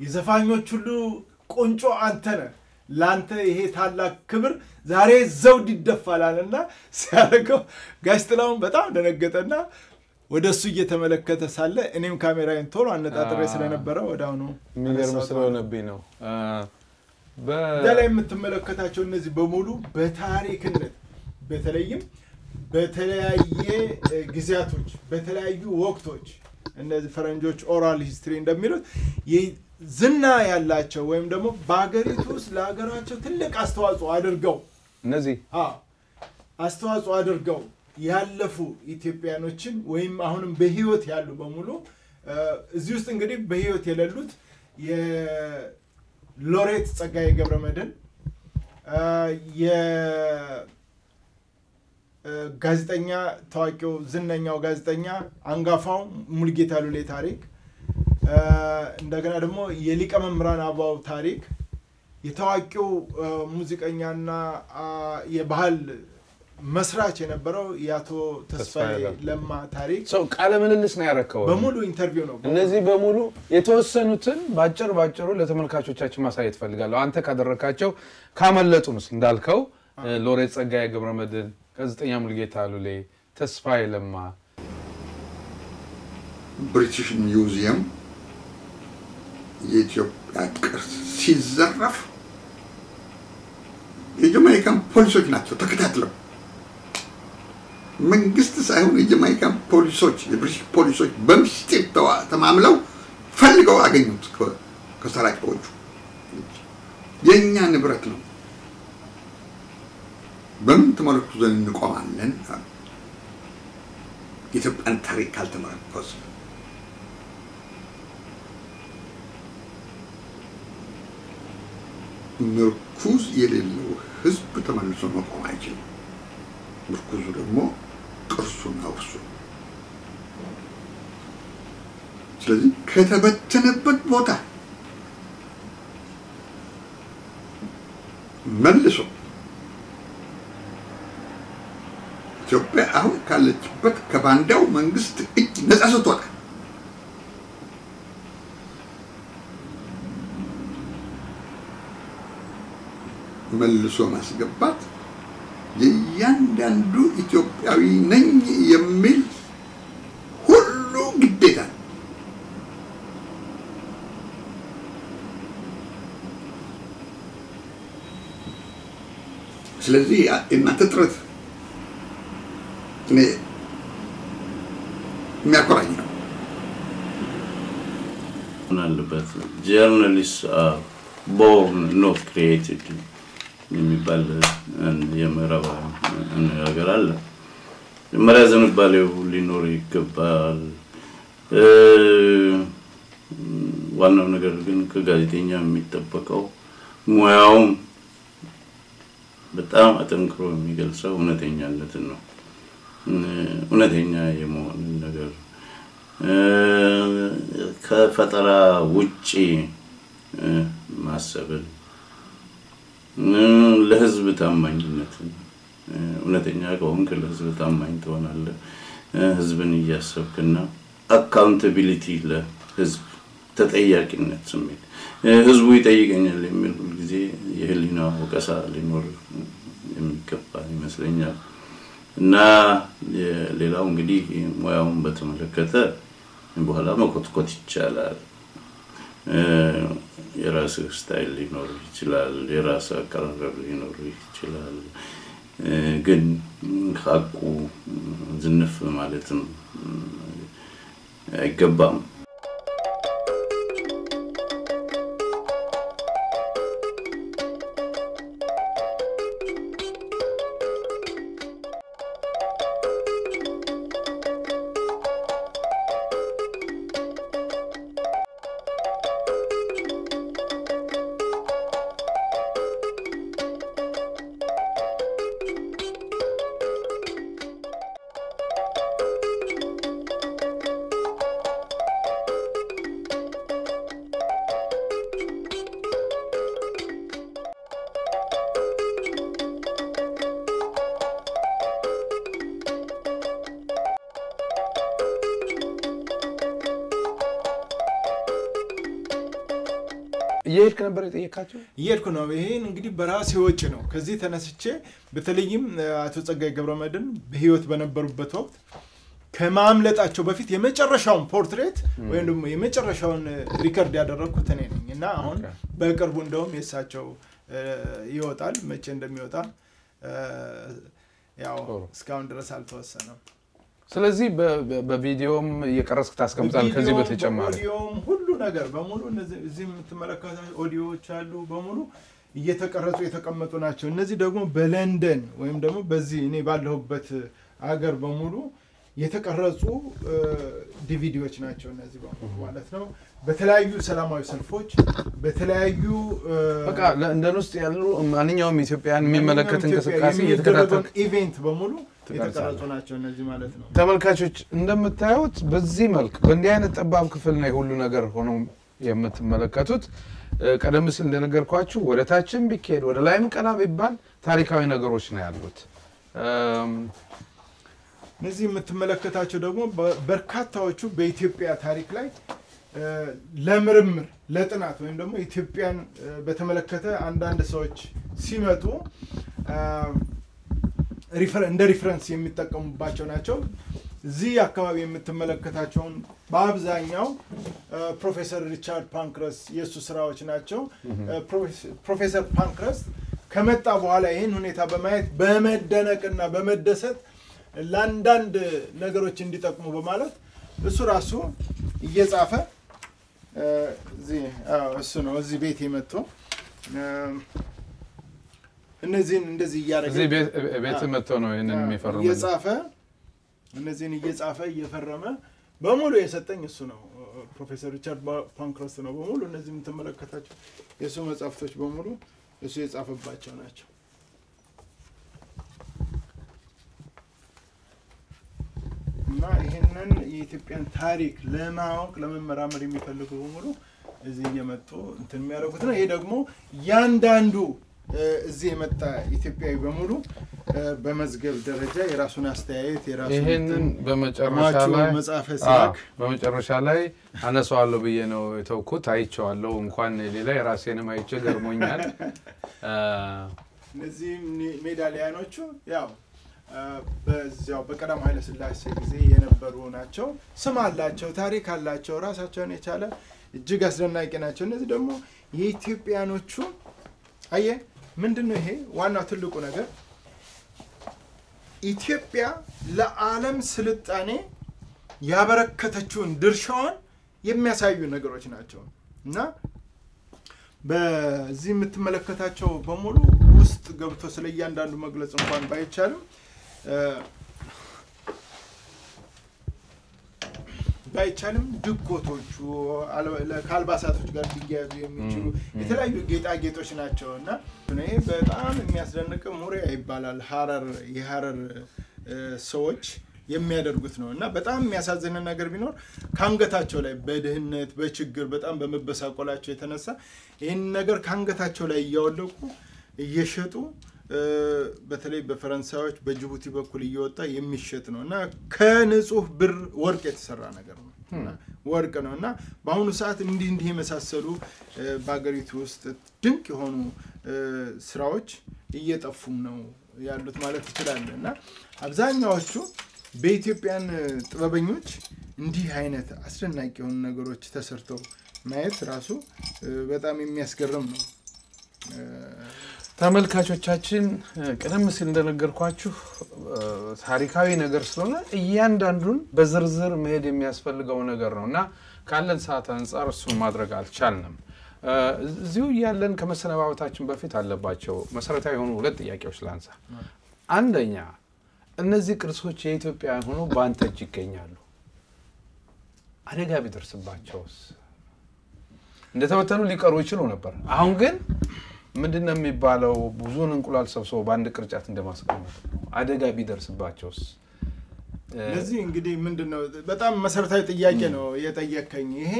S1: የዘፋኞች ሁሉ ቁንጮ አንተ ነህ፣ ለአንተ ይሄ ታላቅ ክብር ዛሬ ዘውድ ይደፋላል። እና ሲያደርገው ጋሽ ጥላሁን በጣም ደነገጠና ወደ እሱ እየተመለከተ ሳለ እኔም ካሜራዬን ቶሎ አነጣጥሬ ስለነበረ ወደ አሁኑ
S2: የሚገርም ስለሆነብኝ ነው። እ፣ በ-
S1: እዛ ላይ የምትመለከታቸው እነዚህ በሙሉ በታሪክነት በተለይም በተለያየ ጊዜያቶች በተለያዩ ወቅቶች እነዚህ ፈረንጆች oral history እንደሚሉት ዝና ያላቸው ወይም ደግሞ በሀገሪቱ ውስጥ ለሀገራቸው ትልቅ አስተዋጽኦ አድርገው
S2: እነዚህ?
S1: አስተዋጽኦ አድርገው ያለፉ ኢትዮጵያኖችን ወይም አሁንም በህይወት ያሉ በሙሉ እዚህ ውስጥ እንግዲህ በህይወት የሌሉት የሎሬት ጸጋዬ ገብረ መድኅን እ፣ የጋዜጠኛ ታዋቂው ዝነኛው ጋዜጠኛ አንጋፋው ሙልጌታ ሉሌ ታሪክ እንደገና ደግሞ የሊቀ መምህራን አበባው ታሪክ የታዋቂው ሙዚቀኛና የባህል መስራች የነበረው የአቶ ተስፋዬ ለማ ታሪክ
S2: ሰው ቃለ ምልልስ ነው ያረከው።
S1: በሙሉ interview ነው።
S2: እነዚህ በሙሉ የተወሰኑትን ባጭር ባጭሩ ለተመልካቾቻችን ማሳየት ፈልጋለሁ። አንተ ካደረካቸው ካመለጡንስ እንዳልከው ሎሬት ጸጋዬ ገብረ መድኅን፣ ጋዜጠኛ ሙልጌታ ሉሌ፣ ተስፋዬ ለማ
S4: British Museum የኢትዮጵያ ቅርስ ሲዘረፍ የጀማይካን ፖሊሶች ናቸው ተከታትለው። መንግስት ሳይሆን የጀማይካን ፖሊሶች የብሪቲሽ ፖሊሶች በምስጢር ተማምለው ፈልገው አገኙት ከሰራቂዎቹ የእኛ ንብረት ነው በምን ተመርኩዘን እንቆማለን አሉ። የኢትዮጵያን ታሪክ ካልተመረኮዝ ምርኩዝ የሌለው ህዝብ ተመልሶ መቆም አይችልም። ምርኩዙ ደግሞ ቅርሱን አውርሱ። ስለዚህ ከተበተነበት ቦታ መልሶ ኢትዮጵያ አሁን ካለችበት ከባንዳው መንግስት እጅ ነጻ ስትወጣ መልሶ ማስገባት የእያንዳንዱ ኢትዮጵያዊ ነኝ የሚል ሁሉ ግዴታ ስለዚህ የእናንተ ጥረት የሚያኮራኝ ነው።
S5: አለበት። journalist born not created የሚባል የምዕራብ አነጋገር አለ። መጀመሪያ ዝንባሌው ሊኖር ይገባል። ዋናው ነገር ግን ከጋዜጠኛ የሚጠበቀው ሙያውም በጣም አጠንክሮ የሚገልጸው እውነተኛነትን ነው። እውነተኛ የመሆንን ነገር ከፈጠራ ውጪ ማሰብን፣ ለህዝብ ታማኝነትን እውነተኛ ከሆንክ ለህዝብ ታማኝ ትሆናለህ። ህዝብን እያሰብክና accountability ለህዝብ ተጠያቂነት ስሜት ህዝቡ ይጠይቀኛል የሚል ሁልጊዜ የህሊና ወቀሳ ሊኖር የሚገባ ይመስለኛል። እና ሌላው እንግዲህ ሙያውን በተመለከተ በኋላ መኮትኮት ይቻላል። የራስህ ስታይል ሊኖር ይችላል። የራስህ አቀራረብ ሊኖር ይችላል። ግን ሀቁ ዝንፍ ማለትም አይገባም።
S2: ነበር የጠየካቸው?
S1: እየሄድኩ ነው። ይሄን እንግዲህ በራሴ ወጪ ነው። ከዚህ ተነስቼ በተለይም አቶ ጸጋይ ገብረመድህን በህይወት በነበሩበት ወቅት ከማምለጣቸው በፊት የመጨረሻውን portrait ወይም ደግሞ የመጨረሻውን record ያደረግኩት እኔ ነኝ እና አሁን በቅርቡ እንደውም የእሳቸው ይወጣል። መቼ እንደሚወጣ ያው እስካሁን ድረስ አልተወሰነም።
S2: ስለዚህ በቪዲዮም እየቀረጽክ ታስቀምጣለህ። ከዚህ በተጨማሪ
S1: ሁሉ ነገር በሙሉ እዚህ የምትመለከታቸው ኦዲዮዎች አሉ በሙሉ እየተቀረጹ የተቀመጡ ናቸው። እነዚህ ደግሞ በለንደን ወይም ደግሞ በዚህ እኔ ባለሁበት አገር በሙሉ የተቀረጹ ዲቪዲዎች ናቸው እነዚህ በሙሉ ማለት ነው። በተለያዩ ሰላማዊ ሰልፎች በተለያዩ
S2: በቃ ለንደን ውስጥ ያሉ ማንኛውም ኢትዮጵያን የሚመለከት እንቅስቃሴ እየተከታተል
S1: ኢቬንት በሙሉ የተቀረጹ ናቸው እነዚህ ማለት ነው።
S2: ተመልካቾች እንደምታዩት በዚህ መልክ በእንዲህ አይነት ጠባብ ክፍል ነው የሁሉ ነገር ሆኖ የምትመለከቱት። ቀደም ሲል እንደነገርኳችሁ ወደ ታችም ቢካሄድ ወደ ላይም ቀና ቢባል ታሪካዊ ነገሮች ነው ያሉት።
S1: እነዚህ የምትመለከታቸው ደግሞ በርካታዎቹ በኢትዮጵያ ታሪክ ላይ ለምርምር ለጥናት ወይም ደግሞ ኢትዮጵያን በተመለከተ አንዳንድ ሰዎች ሲመጡ እንደ reference የሚጠቀሙባቸው ናቸው። እዚህ አካባቢ የምትመለከታቸውን በአብዛኛው ፕሮፌሰር ሪቻርድ ፓንክረስት የእሱ ስራዎች ናቸው። ፕሮፌሰር ፓንክረስት ከመጣ በኋላ ይህን ሁኔታ በማየት በመደነቅና በመደሰት ለአንዳንድ ነገሮች እንዲጠቅሙ በማለት እሱ ራሱ እየጻፈ እሱ ነው እዚህ ቤት እየመጣ እነዚህን እንደዚህ እያደረገ
S2: እዚህ ቤት መጥተው ነው ይህንን የሚፈርሙ
S1: እየጻፈ እነዚህን እየጻፈ እየፈረመ በሙሉ የሰጠኝ እሱ ነው። ፕሮፌሰር ሪቻርድ ፓንክረስት ነው በሙሉ እነዚህ የምትመለከታቸው የእሱ መጽሐፍቶች በሙሉ እሱ የጻፈባቸው ናቸው። እና ይህንን የኢትዮጵያን ታሪክ ለማወቅ ለመመራመር የሚፈልጉ በሙሉ እዚህ እየመጡ እንትን የሚያደርጉት ነው። ይሄ ደግሞ እያንዳንዱ እዚህ የመጣ ኢትዮጵያዊ በሙሉ በመዝገብ ደረጃ የራሱን አስተያየት የራሱን
S2: ይህንን በመጨረሻ ላይ
S1: መጽሐፈ ሲራክ
S2: በመጨረሻ ላይ አነሳዋለሁ ብዬ ነው የተውኩት። አይቼዋለሁ። እንኳን ሌላ የራሴንም አይቼ ገርሞኛል።
S1: እነዚህ ሜዳሊያኖቹ ያው በዚያው በቀዳማዊ ኃይለ ሥላሴ ጊዜ የነበሩ ናቸው። ስም አላቸው፣ ታሪክ አላቸው፣ ራሳቸውን የቻለ እጅግ አስደናቂ ናቸው። እነዚህ ደግሞ የኢትዮጵያኖቹ አየ ምንድን ነው ይሄ ዋናው ትልቁ ነገር ኢትዮጵያ ለዓለም ስልጣኔ ያበረከተችውን ድርሻዋን የሚያሳዩ ነገሮች ናቸው እና በዚህ የምትመለከታቸው በሙሉ ውስጥ ገብቶ ስለ እያንዳንዱ መግለጽ እንኳን ባይቻልም ባይቻልም ድጎቶቹ ለ- ከአልባሳቶች ጋር ሊያያዙ የሚችሉ የተለያዩ ጌጣጌጦች ናቸው እና ይሄ በጣም የሚያስደንቅ ሙሪያ ይባላል። ሀረር የሀረር ሰዎች የሚያደርጉት ነው እና በጣም የሚያሳዝን ነገር ቢኖር ከአንገታቸው ላይ በድህነት በችግር በጣም በመበሳቆላቸው የተነሳ ይህን ነገር ከአንገታቸው ላይ እያወለቁ እየሸጡ በተለይ በፈረንሳዮች በጅቡቲ በኩል እየወጣ የሚሸጥ ነው እና ከንጹህ ብር ወርቅ የተሰራ ነገር ነው ወርቅ ነው እና በአሁኑ ሰዓት እንዲህ እንዲህ የመሳሰሉ በሀገሪቱ ውስጥ ድንቅ የሆኑ ስራዎች እየጠፉም ነው ያሉት ማለት ይችላል እና አብዛኛዎቹ በኢትዮጵያን ጥበበኞች እንዲህ አይነት አስደናቂ የሆኑ ነገሮች ተሰርተው ማየት ራሱ በጣም የሚያስገርም ነው።
S2: ተመልካቾቻችን ቀደም ሲል እንደነገርኳችሁ ታሪካዊ ነገር ስለሆነ እያንዳንዱን በዝርዝር መሄድ የሚያስፈልገው ነገር ነው እና ካለን ሰዓት አንጻር እሱን ማድረግ አልቻልንም። እዚሁ እያለን ከመሰነባበታችን በፊት አለባቸው መሰረታዊ የሆኑ ሁለት ጥያቄዎች ላንሳ። አንደኛ እነዚህ ቅርሶች የኢትዮጵያውያን ሆኖ በአንተ እጅ ይገኛሉ። አደጋ ቢደርስባቸውስ? እንደተበተኑ ሊቀሩ ይችሉ ነበር። አሁን ግን ምንድን ነው የሚባለው? ብዙን እንቁላል ሰብስቦ በአንድ ቅርጫት እንደማስቀመጥ አደጋ ቢደርስባቸውስ?
S1: ለዚህ እንግዲህ ምንድን ነው በጣም መሰረታዊ ጥያቄ ነው የጠየከኝ። ይሄ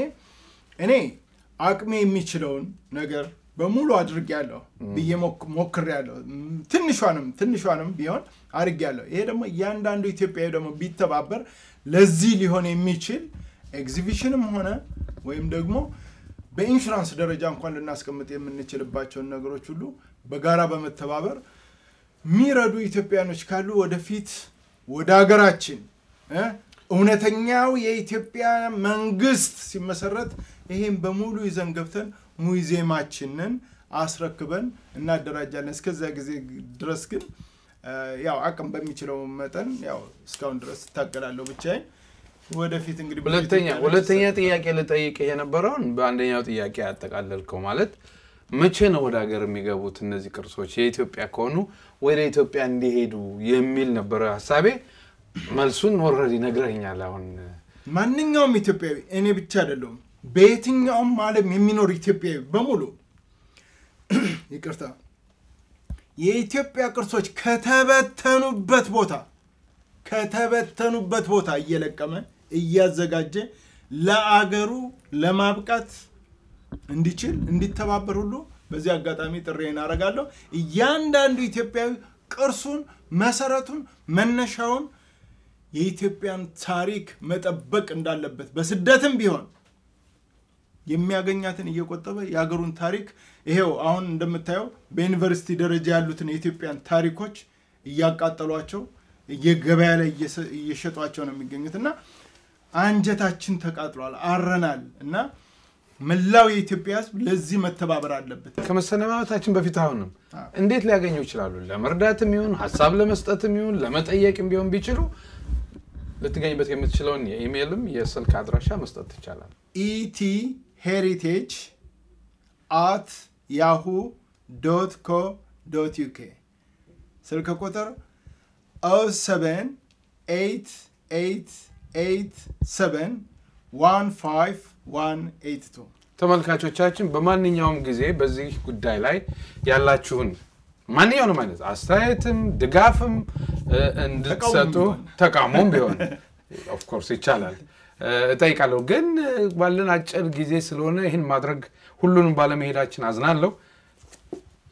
S1: እኔ አቅሜ የሚችለውን ነገር በሙሉ አድርጌያለሁ ብዬ ሞክ- ሞክሬያለሁ። ትንሿንም ትንሿንም ቢሆን አድርጌያለሁ። ይሄ ደግሞ እያንዳንዱ ኢትዮጵያዊ ደግሞ ቢተባበር ለዚህ ሊሆን የሚችል ኤግዚቢሽንም ሆነ ወይም ደግሞ በኢንሹራንስ ደረጃ እንኳን ልናስቀምጥ የምንችልባቸውን ነገሮች ሁሉ በጋራ በመተባበር የሚረዱ ኢትዮጵያኖች ካሉ ወደፊት ወደ ሀገራችን እውነተኛው የኢትዮጵያ መንግስት ሲመሰረት ይሄን በሙሉ ይዘን ገብተን ሙዚየማችንን አስረክበን እናደራጃለን። እስከዚያ ጊዜ ድረስ ግን ያው አቅም በሚችለው መጠን ያው እስካሁን ድረስ እታገላለሁ ብቻዬን። ወደፊት እንግዲህ
S2: ሁለተኛ ሁለተኛ ጥያቄ ልጠይቅህ የነበረውን በአንደኛው ጥያቄ ያጠቃለልከው ማለት መቼ ነው ወደ ሀገር የሚገቡት እነዚህ ቅርሶች የኢትዮጵያ ከሆኑ ወደ ኢትዮጵያ እንዲሄዱ የሚል ነበረ ሀሳቤ። መልሱን already ነግረኸኛል። አሁን
S1: ማንኛውም ኢትዮጵያዊ እኔ ብቻ አይደለሁም፣ በየትኛውም ዓለም የሚኖር ኢትዮጵያዊ በሙሉ *clears throat* ይቅርታ፣ የኢትዮጵያ ቅርሶች ከተበተኑበት ቦታ ከተበተኑበት ቦታ እየለቀመ እያዘጋጀ ለአገሩ ለማብቃት እንዲችል እንዲተባበር ሁሉ በዚህ አጋጣሚ ጥሬን አደርጋለሁ። እያንዳንዱ ኢትዮጵያዊ ቅርሱን፣ መሰረቱን፣ መነሻውን የኢትዮጵያን ታሪክ መጠበቅ እንዳለበት በስደትም ቢሆን የሚያገኛትን እየቆጠበ የሀገሩን ታሪክ ይሄው አሁን እንደምታየው በዩኒቨርሲቲ ደረጃ ያሉትን የኢትዮጵያን ታሪኮች እያቃጠሏቸው እየገበያ ላይ እየሸጧቸው ነው የሚገኙት እና አንጀታችን ተቃጥሏል፣ አረናል እና መላው የኢትዮጵያ ሕዝብ ለዚህ መተባበር አለበት።
S2: ከመሰነባበታችን በፊት አሁንም እንዴት ሊያገኙ ይችላሉ? ለመርዳትም ይሁን ሀሳብ ለመስጠትም ይሁን ለመጠየቅም ቢሆን ቢችሉ ልትገኝበት የምትችለውን የኢሜይልም የስልክ አድራሻ መስጠት ይቻላል።
S1: ET heritage at Yahoo dot co dot UK ስልክ ቁጥር O seven eight eight eight seven one five one eight two
S2: ተመልካቾቻችን በማንኛውም ጊዜ በዚህ ጉዳይ ላይ ያላችሁን ማንኛውንም አይነት አስተያየትም ድጋፍም እንድትሰጡ ተቃውሞም ቢሆን of course ይቻላል እጠይቃለሁ። ግን ባለን አጭር ጊዜ ስለሆነ ይህን ማድረግ ሁሉንም ባለመሄዳችን አዝናለሁ።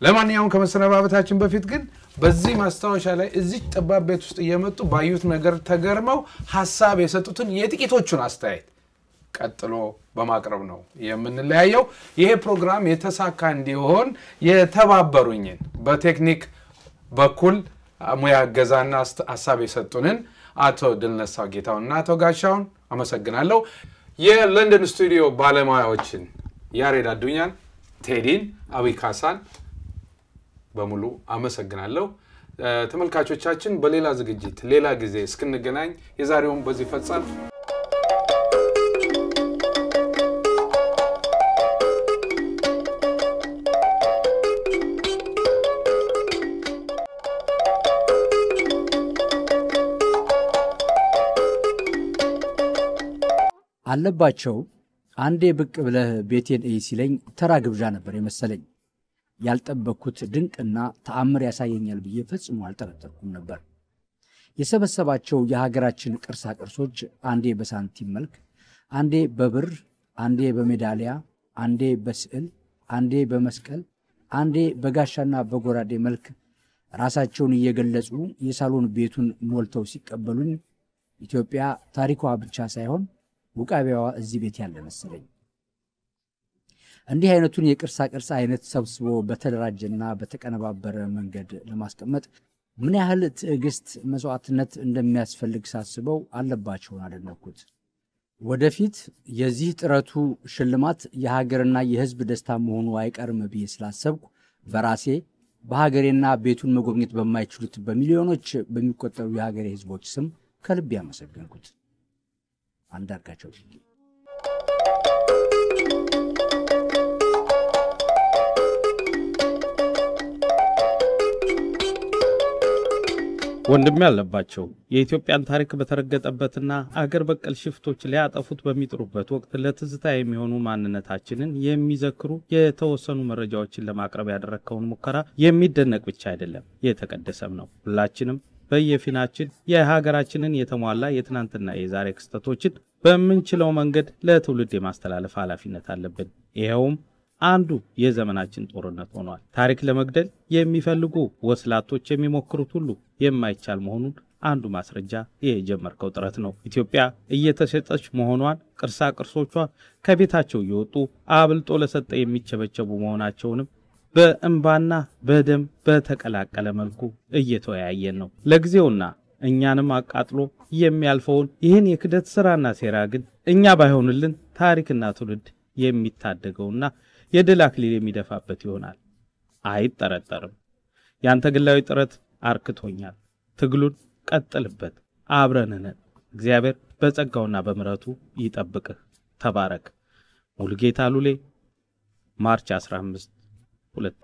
S2: ለማንኛውም ከመሰነባበታችን በፊት ግን በዚህ ማስታወሻ ላይ እዚች ጠባብ ቤት ውስጥ እየመጡ ባዩት ነገር ተገርመው ሀሳብ የሰጡትን የጥቂቶቹን አስተያየት ቀጥሎ በማቅረብ ነው የምንለያየው። ይሄ ፕሮግራም የተሳካ እንዲሆን የተባበሩኝን በቴክኒክ በኩል ሙያ እገዛና ሀሳብ የሰጡንን አቶ ድልነሳው ጌታውንና አቶ ጋሻውን አመሰግናለሁ። የለንደን ስቱዲዮ ባለሙያዎችን ያሬድ አዱኛን፣ ቴዲን፣ አብይ ካሳን በሙሉ አመሰግናለሁ። ተመልካቾቻችን በሌላ ዝግጅት ሌላ ጊዜ እስክንገናኝ የዛሬውን በዚህ ፈጸም።
S6: አለባቸው አንዴ ብቅ ብለህ ቤቴን እይ ሲለኝ ተራ ግብዣ ነበር የመሰለኝ። ያልጠበቅኩት ድንቅና ተአምር ያሳየኛል ብዬ ፈጽሞ አልጠረጠርኩም ነበር። የሰበሰባቸው የሀገራችን ቅርሳ ቅርሶች አንዴ በሳንቲም መልክ፣ አንዴ በብር፣ አንዴ በሜዳሊያ፣ አንዴ በስዕል፣ አንዴ በመስቀል፣ አንዴ በጋሻና በጎራዴ መልክ ራሳቸውን እየገለጹ የሳሎን ቤቱን ሞልተው ሲቀበሉኝ ኢትዮጵያ ታሪኳ ብቻ ሳይሆን ውቃቢያዋ እዚህ ቤት ያለ መሰለኝ። እንዲህ አይነቱን የቅርሳ ቅርስ አይነት ሰብስቦ በተደራጀና በተቀነባበረ መንገድ ለማስቀመጥ ምን ያህል ትዕግስት፣ መስዋዕትነት እንደሚያስፈልግ ሳስበው አለባቸውን አደነኩት። ወደፊት የዚህ ጥረቱ ሽልማት የሀገርና የሕዝብ ደስታ መሆኑ አይቀርም ብዬ ስላሰብኩ በራሴ በሀገሬና ቤቱን መጎብኘት በማይችሉት በሚሊዮኖች በሚቆጠሩ የሀገሬ ሕዝቦች ስም ከልብ ያመሰገንኩት አንዳርጋቸው ጽጌ።
S7: ወንድሜ አለባቸው የኢትዮጵያን ታሪክ በተረገጠበትና አገር በቀል ሽፍቶች ሊያጠፉት በሚጥሩበት ወቅት ለትዝታ የሚሆኑ ማንነታችንን የሚዘክሩ የተወሰኑ መረጃዎችን ለማቅረብ ያደረግከውን ሙከራ የሚደነቅ ብቻ አይደለም፣ የተቀደሰም ነው። ሁላችንም በየፊናችን የሀገራችንን የተሟላ የትናንትና የዛሬ ክስተቶችን በምንችለው መንገድ ለትውልድ የማስተላለፍ ኃላፊነት አለብን። ይኸውም አንዱ የዘመናችን ጦርነት ሆኗል። ታሪክ ለመግደል የሚፈልጉ ወስላቶች የሚሞክሩት ሁሉ የማይቻል መሆኑን አንዱ ማስረጃ የጀመርከው ጥረት ነው። ኢትዮጵያ እየተሸጠች መሆኗን፣ ቅርሳ ቅርሶቿ ከቤታቸው እየወጡ አብልጦ ለሰጠ የሚቸበቸቡ መሆናቸውንም በእንባና በደም በተቀላቀለ መልኩ እየተወያየን ነው። ለጊዜውና እኛንም አቃጥሎ የሚያልፈውን ይህን የክደት ሥራና ሴራ ግን እኛ ባይሆንልን ታሪክና ትውልድ የሚታደገውና የድል አክሊል የሚደፋበት ይሆናል። አይጠረጠርም። ያንተ ግላዊ ጥረት አርክቶኛል። ትግሉን ቀጥልበት፣ አብረን ነን። እግዚአብሔር በጸጋውና በምሕረቱ ይጠብቅህ። ተባረክ። ሙሉጌታ ሉሌ ማርች 15 ሁለት